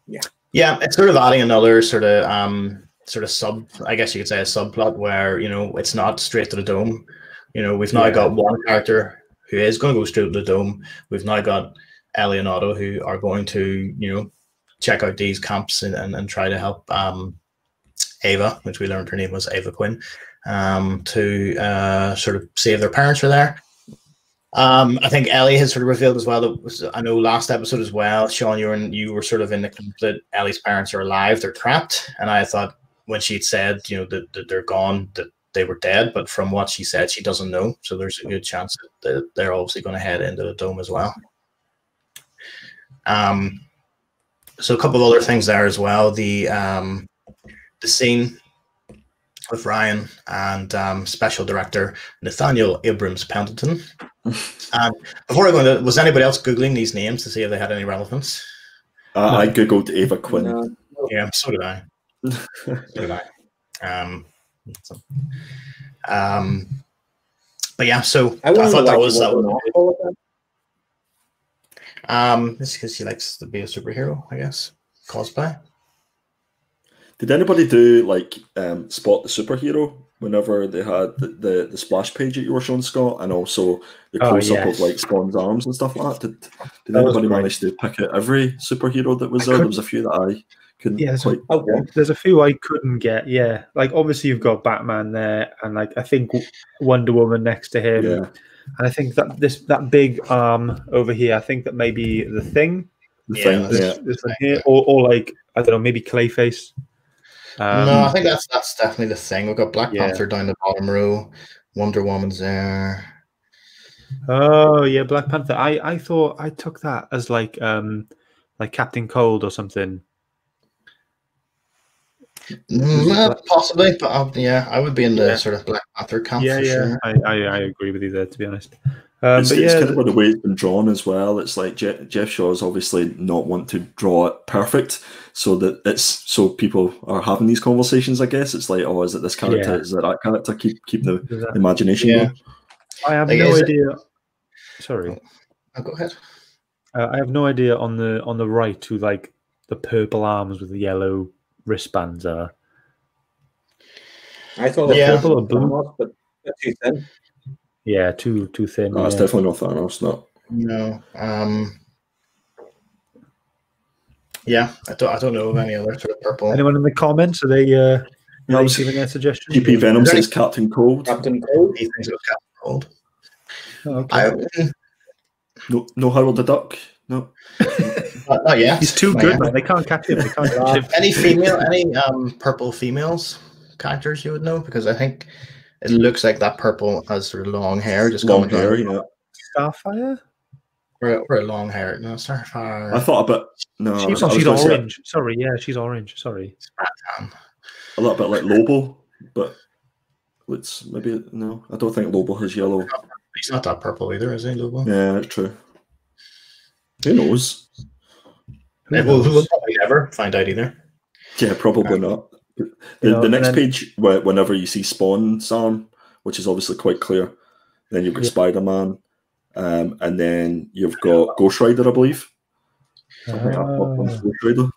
Yeah. Yeah, it's sort of adding another sort of um sort of sub, I guess you could say, a subplot where you know it's not straight to the dome. You know, we've now yeah. got one character who is going to go straight to the dome. We've now got Ellie and Otto who are going to you know check out these camps and, and, and try to help um, Ava, which we learned her name was Ava Quinn, um, to uh, sort of save their parents are there. Um, I think Ellie has sort of revealed as well that I know last episode as well, Sean, you were in, you were sort of in the camp that Ellie's parents are alive, they're trapped, and I thought when she'd said, you know, that, that they're gone, that they were dead. But from what she said, she doesn't know. So there's a good chance that they're obviously going to head into the dome as well. Um, so a couple of other things there as well. The um, the scene with Ryan and um, special director Nathaniel Abrams Pendleton. and before I go into, was anybody else googling these names to see if they had any relevance? Uh, I googled Ava Quinn. No. Yeah, so did I. so did I. Um, so- um, but yeah, so I, wonder thought that was that wasn't was awful with that. um, it's because she likes to be a superhero, I guess. Cosplay. Did anybody do like um, spot the superhero whenever they had the, the, the splash page that you were showing, Scott, and also the Oh, close up yes. of like Spawn's arms and stuff like that? Did, did That anybody manage to pick out every superhero that was I there? There couldn't- was a few that I couldn't Yeah, there's a- quite. There's a few I couldn't get. Yeah, like obviously you've got Batman there, and like I think Wonder Woman next to him, Yeah, and I think that this that big arm over here. I think that maybe the thing, the Yeah, thing. that's- Yeah, this, this one here, or, or like I don't know, maybe Clayface. Um, no, I think that's that's definitely the thing. We've got Black Yeah. Panther down the bottom row, Wonder Woman's there. Oh yeah, Black Panther. I I thought I took that as like um like Captain Cold or something. Mm, possibly, but uh, yeah, I would be in the Yeah. sort of Black Panther camp yeah, for yeah. sure. I, I I agree with you there. To be honest, um, it's, but it's kind of by the way it's been drawn as well. It's like Je- Geoff Shaw's obviously not want to draw it perfect, so that it's so people are having these conversations. I guess it's like, oh, is it this character? Yeah. Is it that character? Keep keep the there's that. imagination Yeah. going. I have Like, no is it- idea. Sorry, Oh, go ahead. uh, I have no idea on the on the right who like the purple arms with the yellow wristbands are. I thought it Yeah. Purple or blue? Thanos, but but too thin. Yeah, too too thin. No, it's yeah. definitely not Thanos. No. No. Um. Yeah, I don't. I don't know of any other sort of purple. Anyone in the comments? Are they uh, Yeah, are they giving their suggestions? GP Venom Is there says Captain Cold. Captain Cold. He thinks it was Captain Cold. Oh, okay. I, No, no Howard the Duck. No. not, not yet. He's too Not good, yet. man. They can't catch him. They can't catch him. Any female, any um purple females characters you would know because I think it looks like that purple has sort of long hair, just Long coming hair, down. yeah. Starfire? Or, or long hair. No, Starfire. I thought a bit. No, She's, I was she's gonna say orange. Sorry, yeah, she's orange. Sorry. A little bit like Lobo, but it's maybe no. I don't think Lobo has yellow. He's not that purple either, is he, Lobo? Yeah, that's true. Who knows? Who Yeah, we'll, we'll probably never find out either. Yeah, probably not. The, know, the next then- page, whenever you see Spawn's arm, which is obviously quite clear, then you've got Yeah. Spider-Man, um, and then you've got Ghost Rider, I believe. Something like that. Ah. Ghost Rider.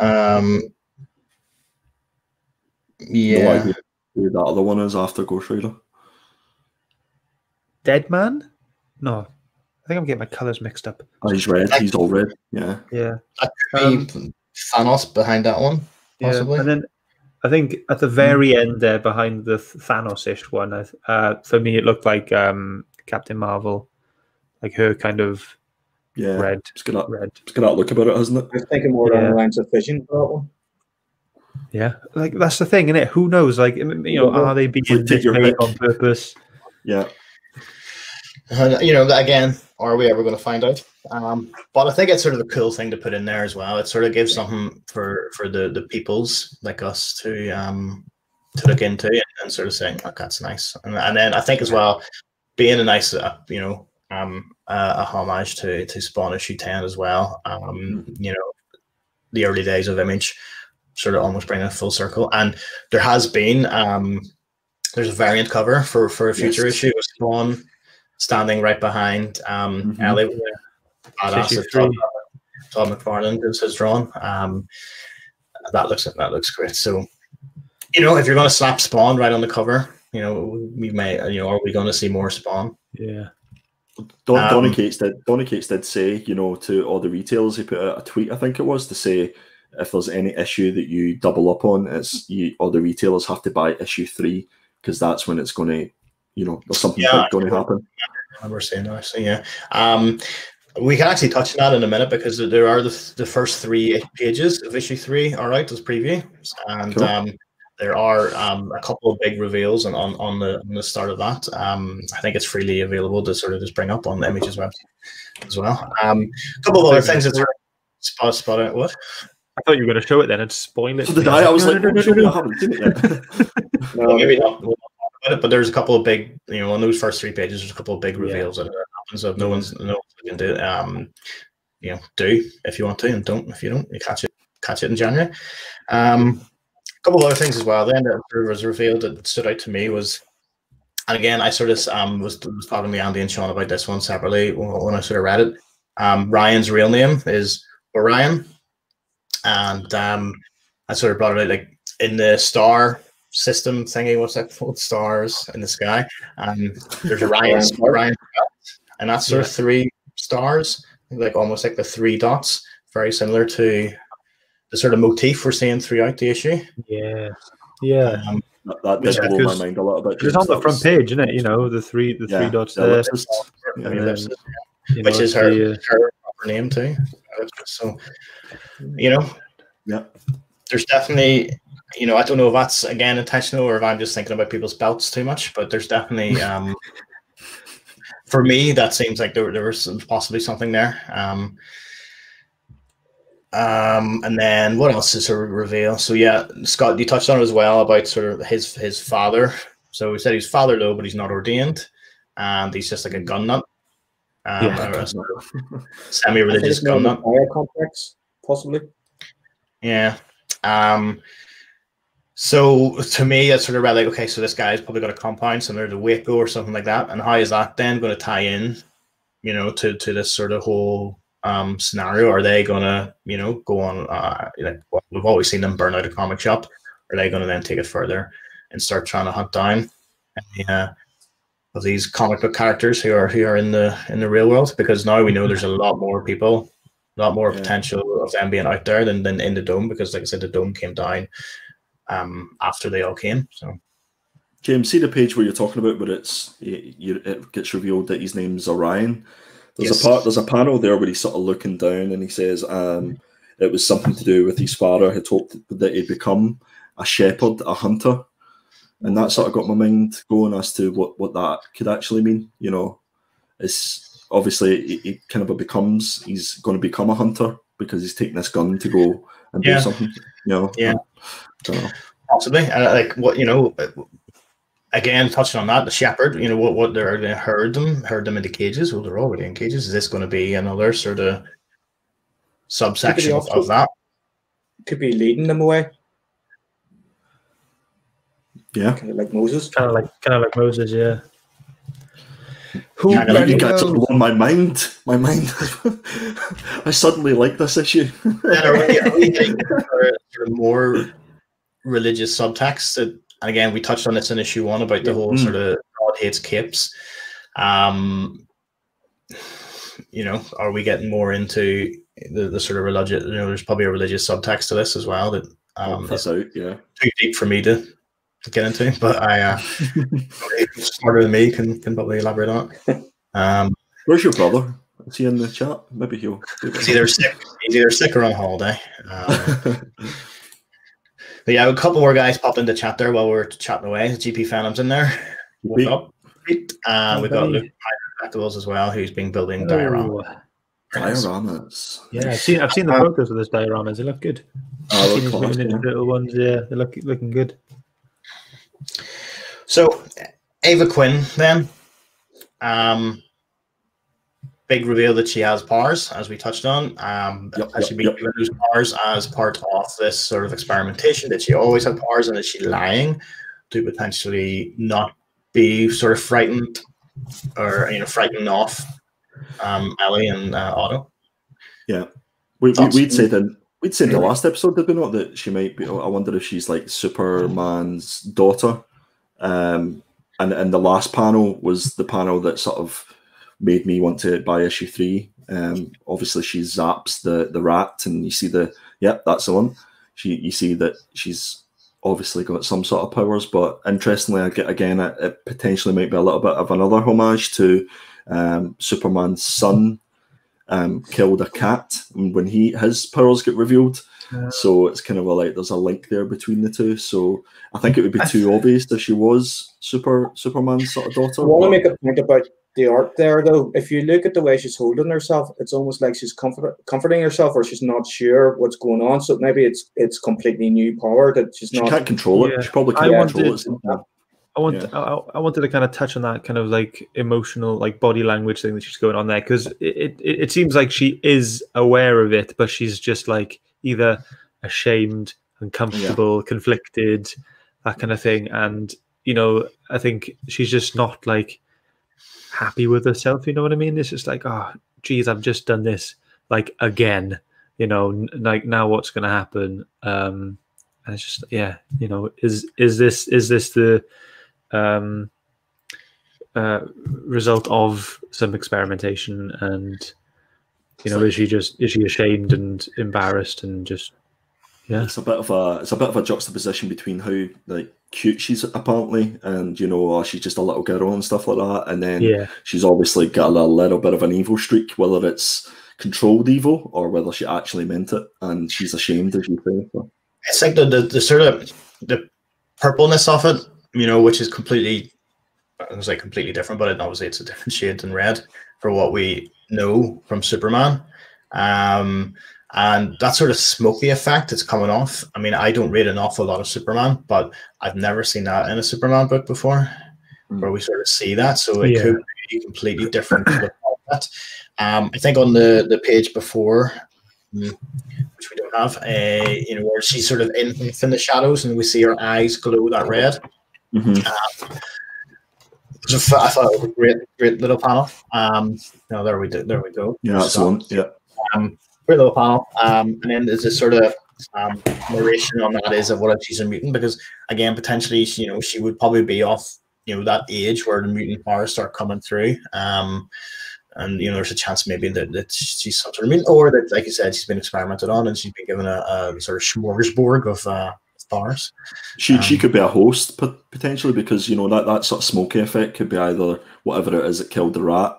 Um, No yeah. idea who that other one is after Ghost Rider. Deadman? No. I think I'm getting my colours mixed up. Oh, he's red. He's all red. Yeah. Yeah. Could be Thanos behind that one, Yeah. And then I think at the very end there, behind the Thanos ish one, uh, for me, it looked like um, Captain Marvel. Like her kind of Yeah. red. It's got that, Red. it's got that look about it, hasn't it? I was thinking more along Yeah. the lines of Vision for that one. Yeah. Like that's the thing, isn't it? Who knows? Like, you know, are they being Take this your on purpose? Yeah. You know, again, are we ever going to find out? Um, but I think it's sort of a cool thing to put in there as well. It sort of gives something for for the the peoples like us to um to look into and, and sort of saying, "Oh, that's nice." And, and then I think as well, being a nice, uh, you know, um, uh, a homage to to Spawn issue ten as well. Um, you know, the early days of Image, sort of almost bringing it full circle. And there has been um, there's a variant cover for for a future Yes. issue of Spawn standing right behind um, Mhm. Ellie. with Badass Issue that Todd, three. Todd McFarlane has, has drawn. Um, that looks that looks great. So, you know, if you're going to slap Spawn right on the cover, you know, we may, you know, are we going to see more Spawn? Yeah. Don, Um, Donny Cates did. Donny Cates did say, you know, to all the retailers, he put out a tweet, I think it was, to say if there's any issue that you double up on, it's you. All the retailers have to buy issue three because that's when it's going to, you know, there's something Yeah. big going to happen. I remember saying that actually, yeah. Um, We can actually touch on that in a minute because there are the, the first three pages of issue three are out as preview, and Cool. um, there are um, a couple of big reveals on, on, on the on the start of that. Um, I think it's freely available to sort of just bring up on the images website as well. Um, a couple of other things that are spot spot out. What? I thought you were going to show it then and spoil it. So did I. I was like, no, "Oh, no, no, no. I haven't seen it yet. Well, maybe not. We'll not talk about it, but there's a couple of big, you know, on those first three pages, there's a couple of big Yeah. reveals that happen. So no one's no one's looking to, um, you know, do if you want to, and don't if you don't, you catch it, catch it in January. Um, a couple of other things as well. Then that was revealed that stood out to me was, and again, I sort of um was was talking to Andy and Sean about this one separately when, when I sort of read it. Um, Ryan's real name is Orion, and um, I sort of brought it out like in the star system thingy. What's that called? Stars in the sky. Um, there's Orion, Orion, and that's sort of three stars, like almost like the three dots, very similar to the sort of motif we're seeing throughout the issue. Yeah, yeah. Um, that, that did Yeah, blow my 'cause mind a little bit. It's on the front page, isn't it? You know, the three, the Yeah, three dots the there. ellipsis. I Yeah. mean, And that's- then, you which know, is her, the, uh, her proper name too. So, you know, Yeah. there's definitely, you know, I don't know if that's again intentional or if I'm just thinking about people's belts too much, but there's definitely, um, for me, that seems like there, there was possibly something there. Um, um, and then what else is a reveal? So yeah, Scott, you touched on it as well about sort of his his father. So we said he's father though, but he's not ordained, and he's just like a gun nut. Um, Yeah. sort of semi-religious gun nut. complex, possibly. Yeah. Um so to me it's sort of read like, okay, so this guy's probably got a compound similar to Waco or something like that. And how is that then going to tie in, you know, to to this sort of whole um scenario? Are they gonna, you know, go on uh like well, we've always seen them burn out a comic shop. Are they gonna then take it further and start trying to hunt down any uh of these comic book characters who are who are in the in the real world? Because now we know there's a lot more people a lot more Yeah. potential of them being out there than, than in the dome because like I said the dome came down um after they all came so James, see the page where you're talking about where it's it gets revealed that his name's Orion. There's Yes. a part, there's a panel there where he's sort of looking down and he says, um, it was something to do with his father had hoped that he'd become a shepherd, a hunter, and that sort of got my mind going as to what what that could actually mean. You know, it's obviously he, he kind of becomes he's going to become a hunter because he's taking this gun to go and Yeah. do something. You know, Yeah. don't possibly and uh, like what you know uh, again touching on that the shepherd you know what what they're going to herd them herd them into cages well they're already in cages is this going to be another sort of subsection of, of that Could be leading them away, Yeah. kind of like Moses. kind of like kind of like Moses, yeah. Who Yeah, I know. you Bloody guys knows? are my mind. My mind. I suddenly like this issue. then are we, are we getting for more religious subtext that and again we touched on this in issue one about the whole Mm. sort of God hates capes um you know are we getting more into the, the sort of religious you know there's probably a religious subtext to this as well that um that's is out. Yeah. too deep for me to, to get into but i uh smarter than me can can probably elaborate on it um Where's your brother? Is he in the chat? Maybe he'll. he's either sick he's either sick or on holiday um, But yeah, a couple more guys popped into chat there while we were chatting away. GP Phantom's in there. What's Pete. up? Uh, we've got Hey. Luke Collectibles as well, who's been building diorama. Oh, Dioramas. yeah, I've seen I've seen the photos of those dioramas. They look good. Oh, I've look seen his class, moving into little ones. Yeah, they look looking good. So Ava Quinn then. Um big reveal that she has powers, as we touched on. Um Yep, has she yep, been yep. given those powers as part of this sort of experimentation? Did she always have powers and is she lying to potentially not be sort of frightened or you know frightened off um Ellie and uh, Otto? We, we, Thoughts? we'd said in we'd said the last episode, did we not, that she might be? I wonder if she's like Superman's daughter. Um, and and the last panel was the panel that sort of made me want to buy issue three. Um, obviously she zaps the the rat, and you see the yep, that's the one. She you see that she's obviously got some sort of powers, but interestingly, I get again, it, it potentially might be a little bit of another homage to um, Superman's son um, killed a cat when he his powers get revealed. Yeah. So it's kind of a, like there's a link there between the two. So I think it would be too obvious that she was super Superman's sort of daughter. I want to make a point about the art there, though. If you look at the way she's holding herself, it's almost like she's comfort, comforting herself, or she's not sure what's going on. So maybe it's it's completely new power that she's she not. can't control it. Yeah. She probably can't control wanted- it. I want Yeah. I, I wanted to kind of touch on that kind of like emotional like body language thing that she's going on there because it, it it seems like she is aware of it, but she's just like either ashamed, uncomfortable, conflicted, that kind of thing. And you know, I think she's just not like happy with herself. You know what I mean? It's just like, oh, geez, I've just done this like again. You know, n- like now what's going to happen? Um, and it's just, yeah, you know, is is this is this the um, uh, result of some experimentation and you know is she just is she ashamed and embarrassed and just yeah. It's a bit of a it's a bit of a juxtaposition between how like cute she's apparently and you know oh, she's just a little girl and stuff like that, and then yeah. she's obviously got a little, little bit of an evil streak, whether it's controlled evil or whether she actually meant it, and she's ashamed, as you say. So, It's like the, the the sort of the purpleness of it, you know, which is completely I was like completely different, but it, obviously it's a different shade than red for what we know from Superman. Um, and that sort of smoky effect it's coming off. I mean, I don't read an awful lot of Superman, but I've never seen that in a Superman book before, Mm. where we sort of see that. So it Yeah. could be completely different. Um, I think on the the page before, mm, which we don't have, uh, you know, where she's sort of in, in the shadows and we see her eyes glow that red. Mhm. Was a fa- I thought it was a great, great little panel. Um, no, there we do, there we go. yeah, that's So, one. Yeah, Um, great little panel. Um, and then there's this sort of um, narration on that is of what if she's a mutant because again, potentially, she, you know, she would probably be off, you know, that age where the mutant powers start coming through. Um, and you know, there's a chance maybe that, that she's some sort of mutant, or that, like you said, she's been experimented on and she's been given a, a sort of smorgasbord of uh, powers. she she Um, could be a host potentially because you know that that sort of smoky effect could be either whatever it is that killed the rat,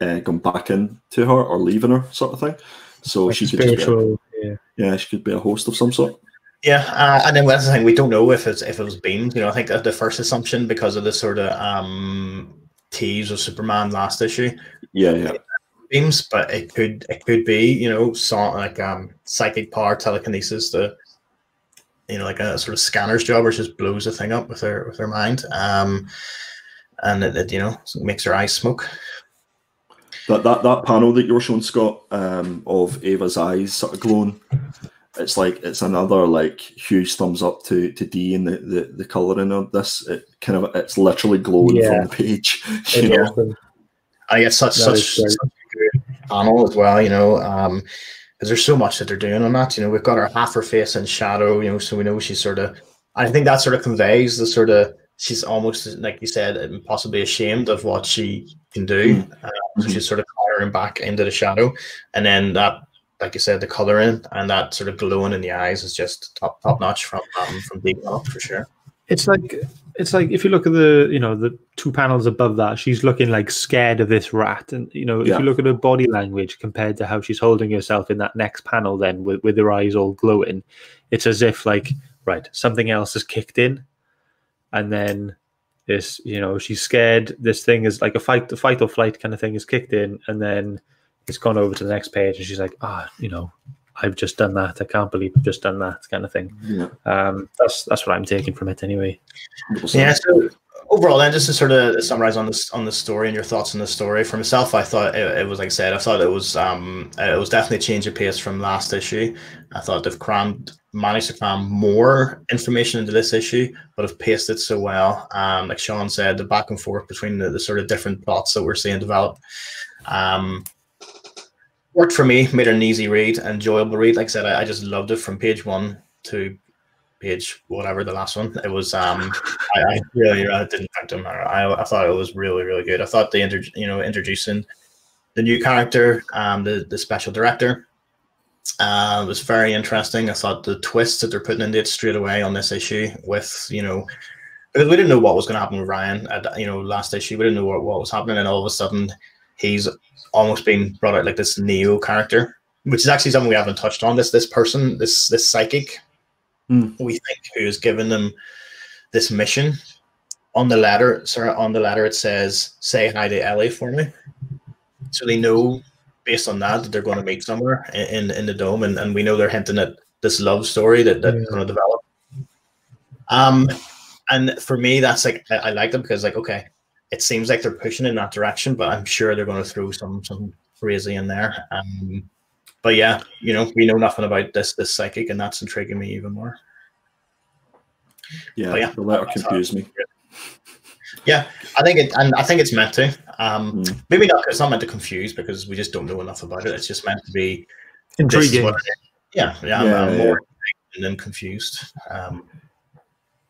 uh, going back into her or leaving her, sort of thing. So like she could be a, yeah yeah, she could be a host of some sort. Yeah, uh, and then that's the thing we don't know if it's if it was beams. You know, I think that the first assumption because of the sort of um tease of Superman last issue Yeah, yeah. beams, but it could it could be you know so, like um psychic power telekinesis the you know like a sort of scanner's job where she just blows the thing up with her with her mind um and it, it you know makes her eyes smoke. That that that panel that you were showing, Scott, um, of Ava's eyes sort of glowing. It's like it's another like huge thumbs up to to Dee and the the, the colouring of this. It kind of it's literally glowing Yeah. from the page. You it's know? awesome. I get such That such, is great. such a good panel as well, you know, um, because there's so much that they're doing on that. You know, we've got her half her face in shadow, you know, so we know she's sort of. I think that sort of conveys the sort of she's almost like you said, possibly ashamed of what she can do. Uh, so she's sort of cowering back into the shadow, and then that, like you said, the coloring and that sort of glowing in the eyes is just top top notch from um, from Dee for sure. it's like it's like if you look at the you know the two panels above that she's looking like scared of this rat. And you know if Yeah. you look at her body language compared to how she's holding herself in that next panel then with, with her eyes all glowing it's as if like right something else has kicked in. And then this you know she's scared this thing is like a fight the fight or flight kind of thing is kicked in. And then it's gone over to the next page and she's like ah you know i've just done that i can't believe i've just done that kind of thing Yeah, um that's that's what i'm taking from it anyway Yeah. So overall, then, just to sort of summarize on this on the story and your thoughts on the story for myself, I thought it, it was like I said, I thought it was um it was definitely a change of pace from last issue. I thought they've crammed managed to cram more information into this issue, but have paced it so well. Um, like Sean said, the back and forth between the, the sort of different plots that we're seeing develop. Um, worked for me, made it an easy read, enjoyable read. Like I said, I, I just loved it from page one to page whatever the last one. It was um I, I really, really didn't them. I, I thought it was really, really good. I thought they inter, you know introducing the new character, um, the the special director, uh, was very interesting. I thought the twists that they're putting into it straight away on this issue with you know because we didn't know what was going to happen with Ryan at you know last issue. We didn't know what, what was happening, and all of a sudden he's almost been brought out like this Neo character, which is actually something we haven't touched on. This this person, this this psychic, Hmm. we think who has given them this mission. On the letter, sorry, on the letter it says, "Say hi to Ellie for me." So they know based on that that they're going to meet somewhere in in, in the dome, and, and we know they're hinting at this love story that that's Yeah. going to develop. Um, and for me, that's like I, I like them because like okay, it seems like they're pushing in that direction, but I'm sure they're going to throw some some crazy in there. Um, but yeah, you know, we know nothing about this this psychic, and that's intriguing me even more. Yeah, yeah. the letter That's confused me. Yeah, I think it, and I think it's meant to. Um, Mm. maybe not. It's not meant to confuse because we just don't know enough about it. It's just meant to be Intriguing. what it is. Yeah, yeah, I'm, I'm yeah, more intrigued than confused. Um,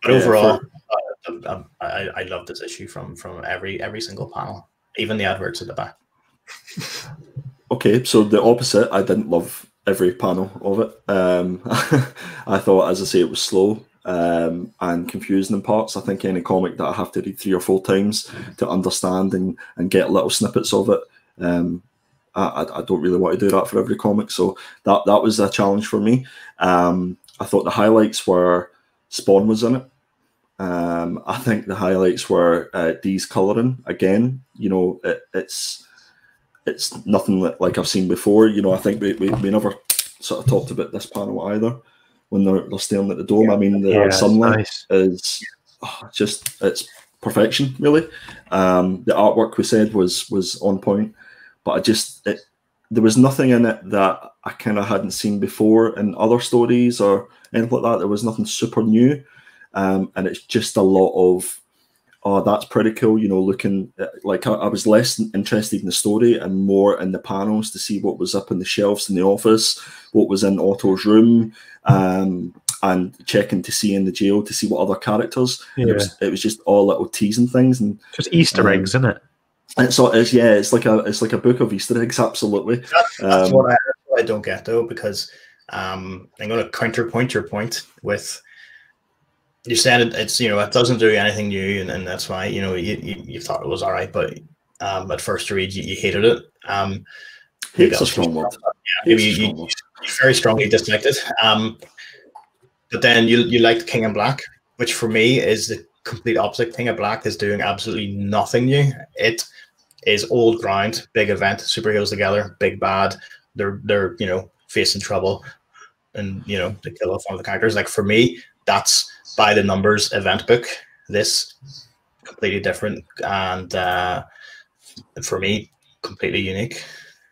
but Yeah, overall, uh, um, I, I love this issue from from every every single panel, even the adverts at the back. Okay, so the opposite. I didn't love every panel of it. Um, I thought, as I say, it was slow um, and confusing in parts. I think any comic that I have to read three or four times to understand and, and get little snippets of it, um, I, I- don't really want to do that for every comic. So that that was a challenge for me. Um, I thought the highlights were Spawn was in it. Um, I think the highlights were uh, Dee's coloring again. You know, it, it's it's nothing like I've seen before. You know, I think we, we, we never sort of talked about this panel either when they're, they're staring at the dome. I mean, the Yeah, sunlight nice. is oh, just it's perfection, really. Um, the artwork we said was was on point, but I just it, there was nothing in it that I kind of hadn't seen before in other stories or anything like that. There was nothing super new, um, and it's just a lot of oh, that's pretty cool. You know, looking at, like I, I was less interested in the story and more in the panels to see what was up in the shelves in the office, what was in Otto's room, um, and checking to see in the jail to see what other characters. Yeah. It was it was just all little teasing things, and, Just Easter Um, eggs, isn't it? and so it's yeah, it's like a it's like a book of Easter eggs, absolutely. That's, that's Um, what, I, what I don't get though, because um, I'm going to counterpoint your point with you said it, it's you know it doesn't do anything new, and, and that's why you know you, you, you thought it was all right, but um, at first read you, you hated it. Um, Hate's a strong word. maybe a you, you, very strongly disliked it. Um, but then you you liked King in Black, which for me is the complete opposite. King in Black is doing absolutely nothing new. It is old ground, big event, superheroes together, big bad. They're they're you know facing trouble, and you know they kill off one of the characters. Like for me, that's by the numbers event book. This completely different, and uh, for me, completely unique.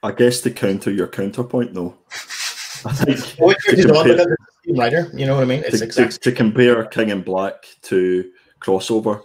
I guess to counter your counterpoint, though, I think Which To compare- because it's the same writer. You know what I mean? It's to, exactly to, to compare King in Black to crossover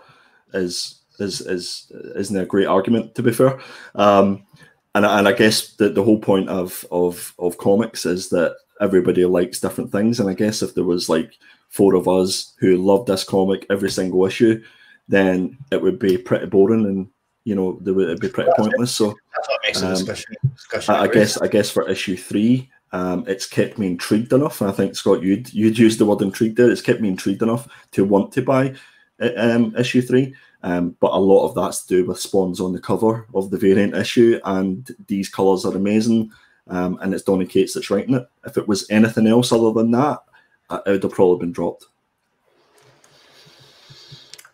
is is is isn't a great argument to be fair. Um, and and I guess the, the whole point of of of comics is that everybody likes different things. And I guess if there was like four of us who loved this comic every single issue, then it would be pretty boring and you know there would it'd be pretty pointless. So That's what makes the Um, discussion. discussion I, I guess I guess for issue three, um, it's kept me intrigued enough. And I think Scott, you'd you'd used the word intrigued there. It's kept me intrigued enough to want to buy uh, um, issue three. Um, but a lot of that's to do with spawns on the cover of the variant issue, and these colours are amazing. Um, and it's Donny Cates that's writing it. If it was anything else other than that, uh, it would have probably been dropped.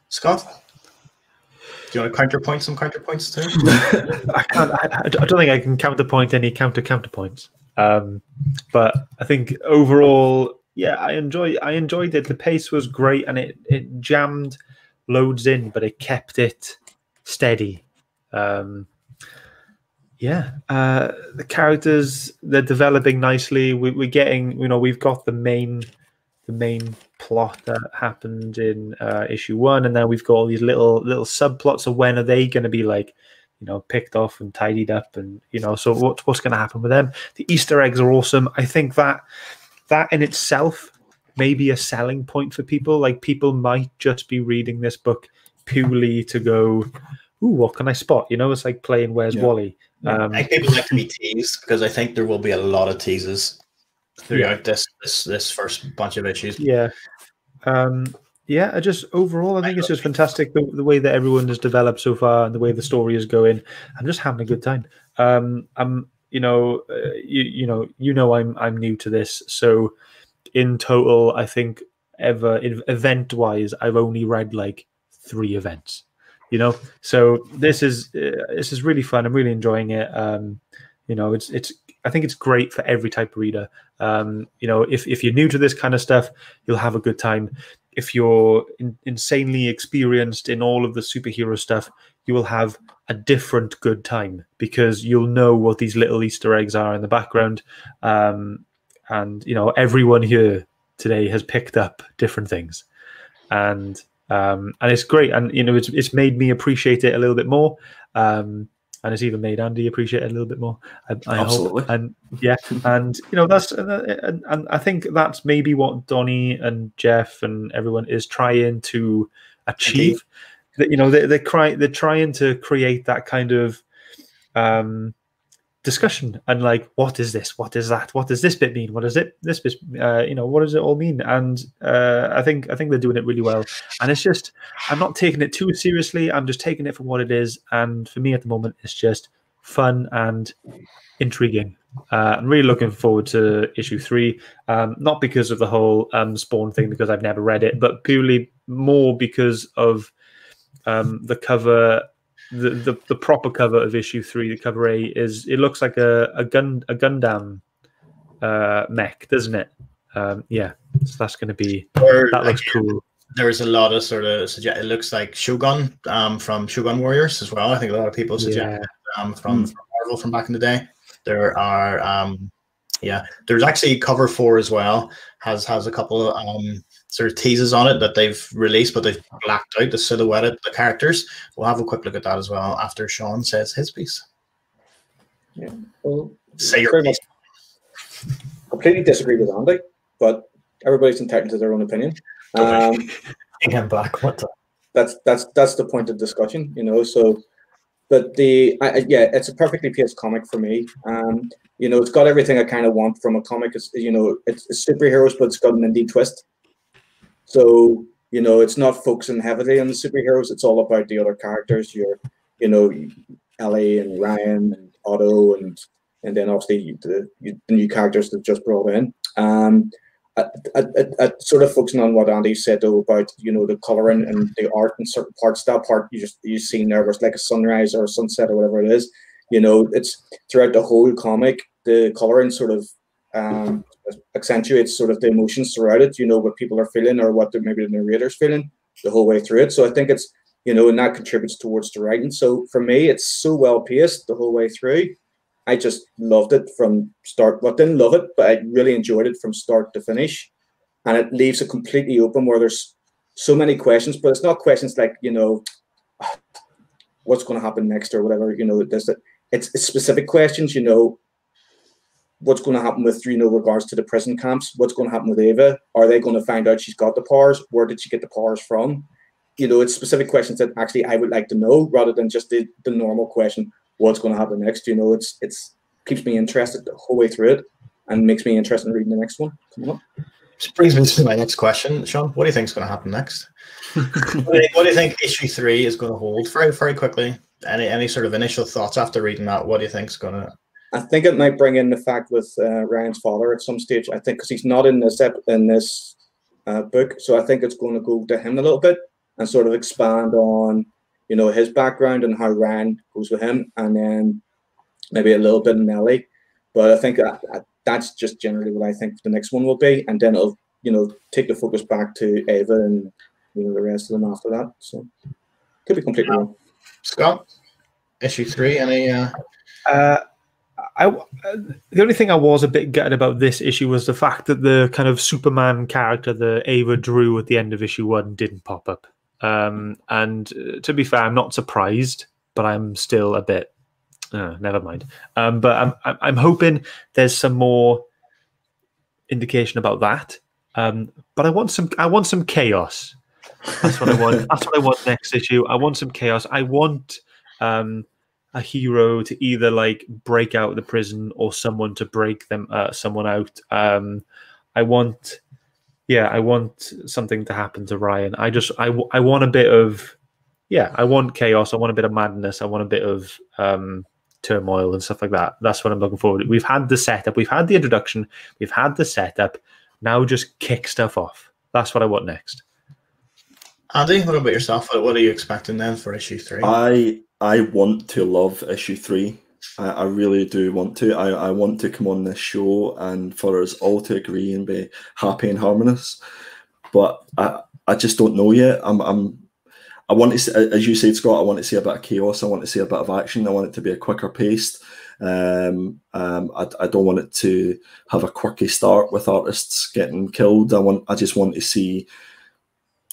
Scott, do you want to counterpoint some counterpoints too? I can't. I, I don't think I can counterpoint any counter counterpoints. Um, but I think overall, yeah, I enjoy. I enjoyed it. The pace was great, and it it jammed loads in, but it kept it steady. Um, yeah, uh, the characters they're developing nicely. We, we're getting, you know, we've got the main the main plot that happened in uh, issue one, and then we've got all these little little subplots of when are they going to be like, you know, picked off and tidied up, and you know, so what, what's going to happen with them? The Easter eggs are awesome. I think that that in itself may be a selling point for people. Like people might just be reading this book purely to go, "Ooh, what can I spot?" You know, it's like playing Where's Yeah. Wally. Um, I think people like to be teased because I think there will be a lot of teases throughout this this this first bunch of issues. yeah um yeah, I just overall, I think it's just fantastic the, the way that everyone has developed so far and the way the story is going. I'm just having a good time. Um, I'm, you know, uh, you, you know, you know, I'm I'm new to this, so in total, I think ever event wise, I've only read like three events. You know, so this is uh, this is really fun. I'm really enjoying it. Um, you know, it's it's I think it's great for every type of reader. Um, you know, if if you're new to this kind of stuff, you'll have a good time. If you're in, insanely experienced in all of the superhero stuff, you will have a different good time because you'll know what these little Easter eggs are in the background. Um, and you know, everyone here today has picked up different things, and um, and it's great. And you know, it's it's made me appreciate it a little bit more. Um, and it's even made Andy appreciate it a little bit more. I, I Absolutely. hope. And yeah, and you know that's and, and, I think that's maybe what Donny and Geoff and everyone is trying to achieve. That you know they, they're crying, they're trying to create that kind of um, discussion and like what is this? What is that? What does this bit mean? What does it this bit uh, you know what does it all mean? And uh, i think i think they're doing it really well. And it's just i'm not taking it too seriously. I'm just taking it for what it is. And for me at the moment it's just fun and intriguing. Uh, i'm really looking forward to issue three. Um, not because of the whole um, spawn thing because i've never read it but purely more because of um, the cover the, the the proper cover of issue three, the cover A, is it looks like a a gun a Gundam uh, mech, doesn't it? Um, yeah, so that's going to be Or, that looks like, cool. There's a lot of sort of suggest. It looks like Shogun um, from Shogun Warriors as well. I think a lot of people suggest Yeah, um, from, from Marvel from back in the day. There are um, yeah, there's actually cover four as well. Has has a couple of um, sort of teases on it that they've released, but they've blacked out the silhouette of the characters. We'll have a quick look at that as well after Sean says his piece. Well, Say your piece. much completely disagree with Andy, but everybody's entitled to their own opinion. Um, Again, black. What the? that's that's that's the point of discussion, you know. So, but the I, I- yeah, it's a perfectly paced comic for me. Um, you know, it's got everything I kind of want from a comic. It's you know, it's, it's superheroes, but it's got an indie twist. So you know, it's not focusing heavily on the superheroes. It's all about the other characters. Your, you know, Ellie and Ryan and Otto and and then obviously the, the new characters that just brought in. Um, I, I, I, sort of focusing on what Andy said though about you know the coloring and the art in certain parts. That part you just you seen there was like a sunrise or a sunset or whatever it is. You know, it's throughout the whole comic. The coloring sort of um, accentuates sort of the emotions throughout it. You know what people are feeling or what maybe the narrator's feeling the whole way through it. So I think it's you know and that contributes towards the writing. So for me, it's so well paced the whole way through. I just loved it from start. Well, didn't love it, but I really enjoyed it from start to finish. And it leaves it completely open where there's so many questions, but it's not questions like, you know, ah, what's going to happen next or whatever, you know, there's it's, it's specific questions, you know, what's going to happen with, you know, regards to the prison camps, what's going to happen with Ava? Are they going to find out she's got the powers? Where did she get the powers from? You know, it's specific questions that actually I would like to know rather than just the, the normal question, what's going to happen next. You know, it's it's keeps me interested the whole way through it and makes me interested in reading the next one. Coming up. Which brings me to my next question, Sean. What do you think is going to happen next? what, do you, what do you think issue three is going to hold? Very, very quickly. Any any sort of initial thoughts after reading that? What do you think is going to? I think it might bring in the fact with uh, Ryan's father at some stage. I think because he's not in this ep- in this uh, book, so I think it's going to go to him a little bit and sort of expand on you know his background and how Ryan goes with him, and then maybe a little bit in Nelly. But I think that, that- that's just generally what I think the next one will be, and then it'll you know take the focus back to Ava and you know the rest of them after that. So could be completely wrong. Scott, issue three. Any? Uh, Uh, I uh, the only thing I was a bit gutted about this issue was the fact that the kind of Superman character that Ava drew at the end of issue one didn't pop up. Um, and uh, to be fair, I'm not surprised, but I'm still a bit. Uh, never mind. Um, but I'm I'm- I'm hoping there's some more indication about that. Um, but I want some I want some chaos. That's what I want. That's what I want next issue. I want some chaos. I want um, a hero to either like break out of the prison or someone to break them uh, someone out. Um, I want, yeah, I want something to happen to Ryan. I just I, I want a bit of yeah, I want chaos. I want a bit of madness. I want a bit of um, turmoil and stuff like that. That's what I'm looking forward to. We've had the setup, we've had the introduction, we've had the setup. Now just kick stuff off. That's what I want next. Andy, what about yourself? What what are you expecting then for issue three? I I want to love issue three. I, I really do want to. I, I want to come on this show and for us all to agree and be happy and harmonious. But I I just don't know yet. I'm I'm I want to, see, as you said, Scott. I want to see a bit of chaos. I want to see a bit of action. I want it to be a quicker paced. Um, um, I, I don't want it to have a quirky start with artists getting killed. I want. I just want to see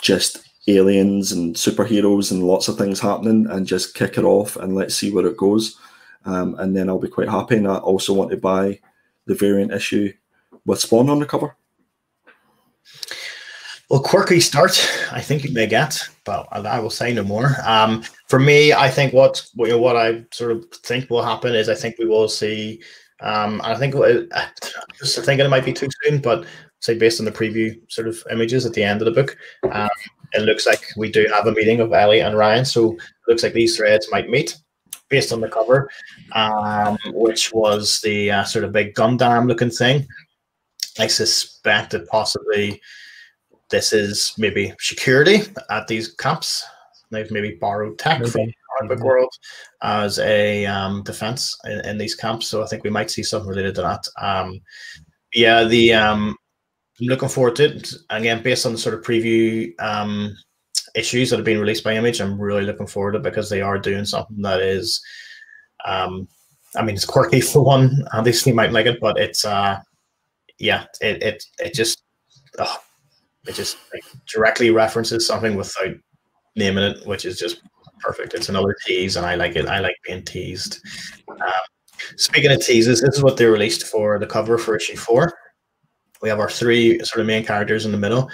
just aliens and superheroes and lots of things happening, and just kick it off and let's see where it goes. Um, and then I'll be quite happy. And I also want to buy the variant issue with Spawn on the cover. Well, quirky start, I think you may get, but I will say no more. Um, for me, I think what you know, what I sort of think will happen is I think we will see. Um, I think I'm just thinking it might be too soon, but say based on the preview sort of images at the end of the book, um, it looks like we do have a meeting of Ellie and Ryan. So it looks like these threads might meet based on the cover, um, which was the uh, sort of big Gundam looking thing. I suspect that possibly this is maybe security at these camps. They've maybe borrowed tech maybe. from comic book world as a um, defense in, in, these camps. So I think we might see something related to that. Um, yeah, the um, looking forward to it. Again, based on the sort of preview um, issues that have been released by Image, I'm really looking forward to it because they are doing something that is, um, I mean, it's quirky for one. You might like it, but it's, uh, yeah, it it it just. Oh, it just like, directly references something without naming it, which is just perfect. It's another tease, and I like it. I like being teased. Um, speaking of teases, this is what they released for the cover for issue four. We have our three sort of main characters in the middle,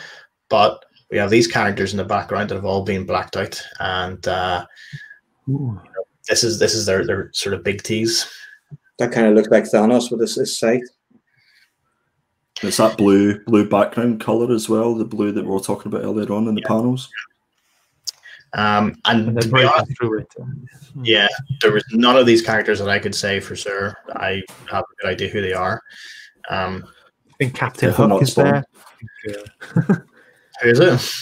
but we have these characters in the background that have all been blacked out, and uh, this is this is their their sort of big tease. That kind of looks like Thanos with his, his scythe. It's that blue blue background color as well, the blue that we were talking about earlier on in the yeah. panels. Um, and, and honest, through it. Yeah, there was none of these characters that I could say for sure. I have a good idea who they are. Um, I think Captain Hook is there. who is it?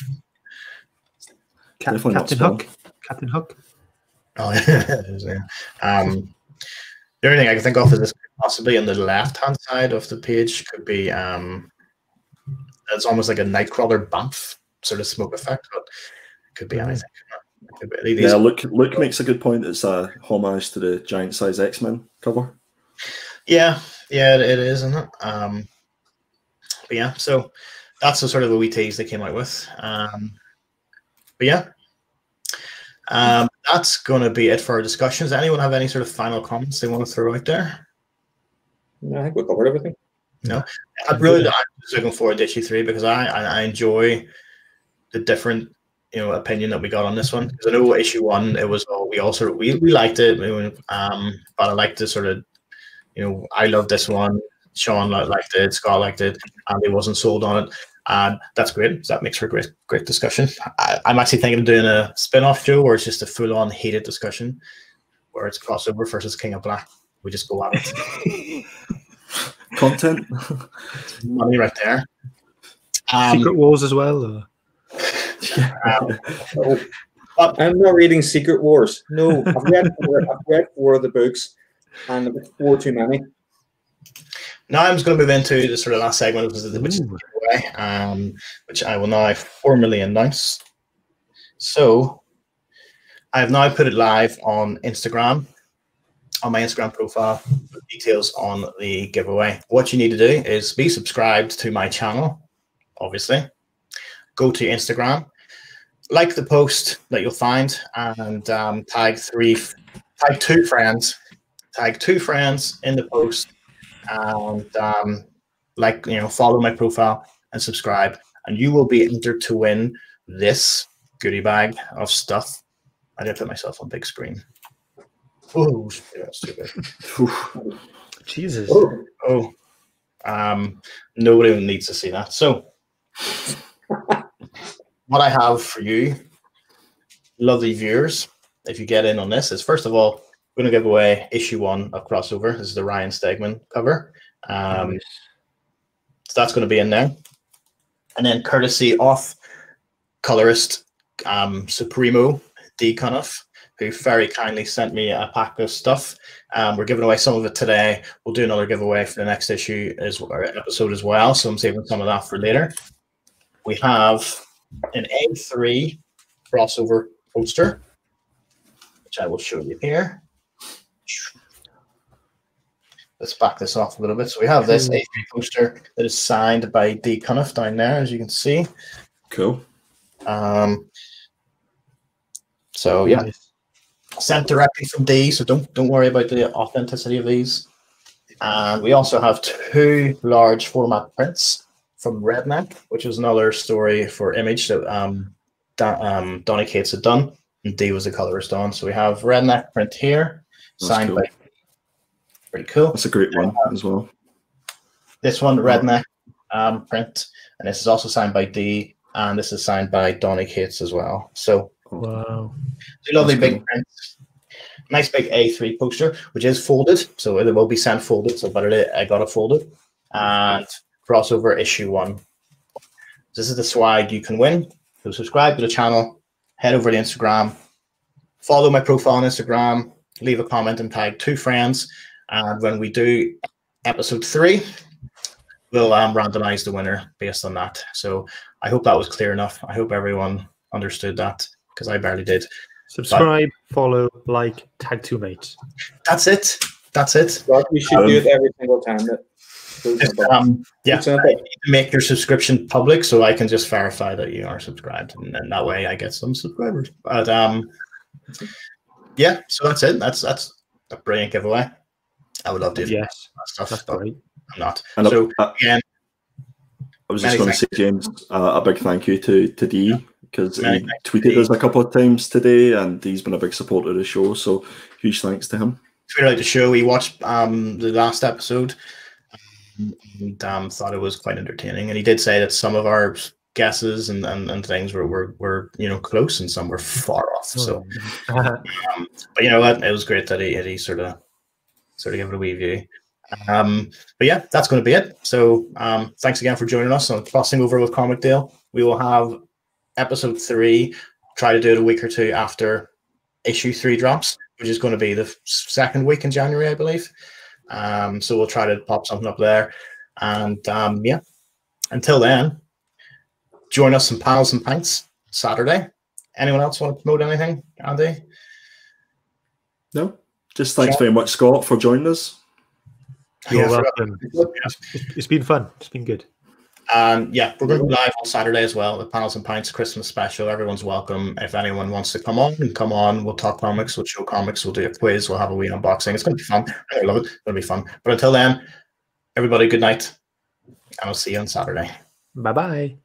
Cap- Captain Hook. Captain Hook. Oh yeah. um, the only thing I can think of is this possibly on the left hand side of the page could be um it's almost like a nightcrawler bamf sort of smoke effect, but it could be mm. anything. Could be, yeah, look Luke makes a good point. It's a homage to the giant size X Men cover. Yeah, yeah, it is, isn't it? Um, but yeah, so that's the sort of the wee tease they came out with. Um, but yeah, um, that's going to be it for our discussions. Anyone have any sort of final comments they want to throw out there? No, I think we covered everything. No, I really I'm just looking forward to issue three because I, I, I enjoy the different you know opinion that we got on this one because I know issue one it was all we all sort of we, we liked it um but I like to sort of you know I love this one Sean liked it Scott liked it and he wasn't sold on it and that's great that makes for a great great discussion I, am actually thinking of doing a spin-off Joe where it's just a full-on heated discussion where it's crossover versus King in Black we just go at it content. Money right there. Um, Secret Wars as well. um, I'm not reading Secret Wars. No, I've read four, I've read four of the books, and four too many. Now I'm just going to move into the sort of last segment, which is the, giveaway, um, which I will now formally announce. So I have now put it live on Instagram on my Instagram profile details on the giveaway. What you need to do is be subscribed to my channel, obviously. Go to Instagram, like the post that you'll find, and um, tag three, tag two friends, tag two friends in the post, and um, like you know, follow my profile and subscribe, and you will be entered to win this goodie bag of stuff. I did put myself on big screen. Oh, yeah, stupid. Jesus. Oh, oh. Um, nobody needs to see that. So, what I have for you, lovely viewers, if you get in on this, is first of all, we're going to give away issue one of crossover. This is the Ryan Stegman cover. Um, so that's going to be in there. And then courtesy of colorist um, Supremo Dee Cunniffe, who very kindly sent me a pack of stuff. Um, we're giving away some of it today. We'll do another giveaway for the next issue as or episode as well. So I'm saving some of that for later. We have an A3 crossover poster, which I will show you here. Let's back this off a little bit. So we have this A3 poster that is signed by Dee Cunniffe down there, as you can see. Cool. Um, so yeah, sent directly from Dee, so don't don't worry about the authenticity of these. And we also have two large format prints from Redneck, which is another story for Image that um, da- um, Donny Cates had done, and Dee was the colorist on. So we have Redneck print here, That's signed cool. by. Pretty cool. That's a great one as well. This one, Redneck um, print, and this is also signed by Dee, and this is signed by Donny Cates as well. So Wow. Two lovely That's big cool. prints. Nice big A3 poster, which is folded, so it will be sent folded. So, but it, I got it folded. And crossover issue one. This is the swag you can win. So, subscribe to the channel, head over to Instagram, follow my profile on Instagram, leave a comment and tag two friends. And when we do episode three, we'll um, randomize the winner based on that. So, I hope that was clear enough. I hope everyone understood that because I barely did. Subscribe, follow, like, tag two mates. That's it. That's it. But we should do it every single time that Just, um, yeah, It's make your subscription public so I can just verify that you are subscribed, and then that way I get some subscribers. But um, yeah, so that's it. That's that's a brilliant giveaway. I would love to Yes, that stuff, that's but great. I'm not. And So uh, again, I was just going to say, James, uh, a big thank you to to Dee because Many he tweeted us a couple of times today, and he's been a big supporter of the show. So huge thanks to him. tweeted out the show. We watched um the last episode and um, thought it was quite entertaining. And he did say that some of our guesses and, and, and things were, were were you know close and some were far off. So Oh. Um, but you know what? It was great that he, he sort of sort of give it a wee view. Um, but yeah, that's going to be it. So um, thanks again for joining us on Crossing Over with Comic Deal. We will have episode three. Try to do it a week or two after issue three drops, which is going to be the second week in January, I believe. Um, so we'll try to pop something up there. And um, yeah, until then, join us in panels and pints Saturday. Anyone else want to promote anything, Andy? No, just thanks very much, Scott, for joining us. You're Yeah, welcome. It's, it's been fun. It's been good. Um, yeah, we're going to be live on Saturday as well. The Panels and Pints Christmas special. Everyone's welcome. If anyone wants to come on, come on. We'll talk comics. We'll show comics. We'll do a quiz. We'll have a wee unboxing. It's going to be fun. I love it. It's going to be fun. But until then, everybody, good night, and I'll see you on Saturday. Bye bye.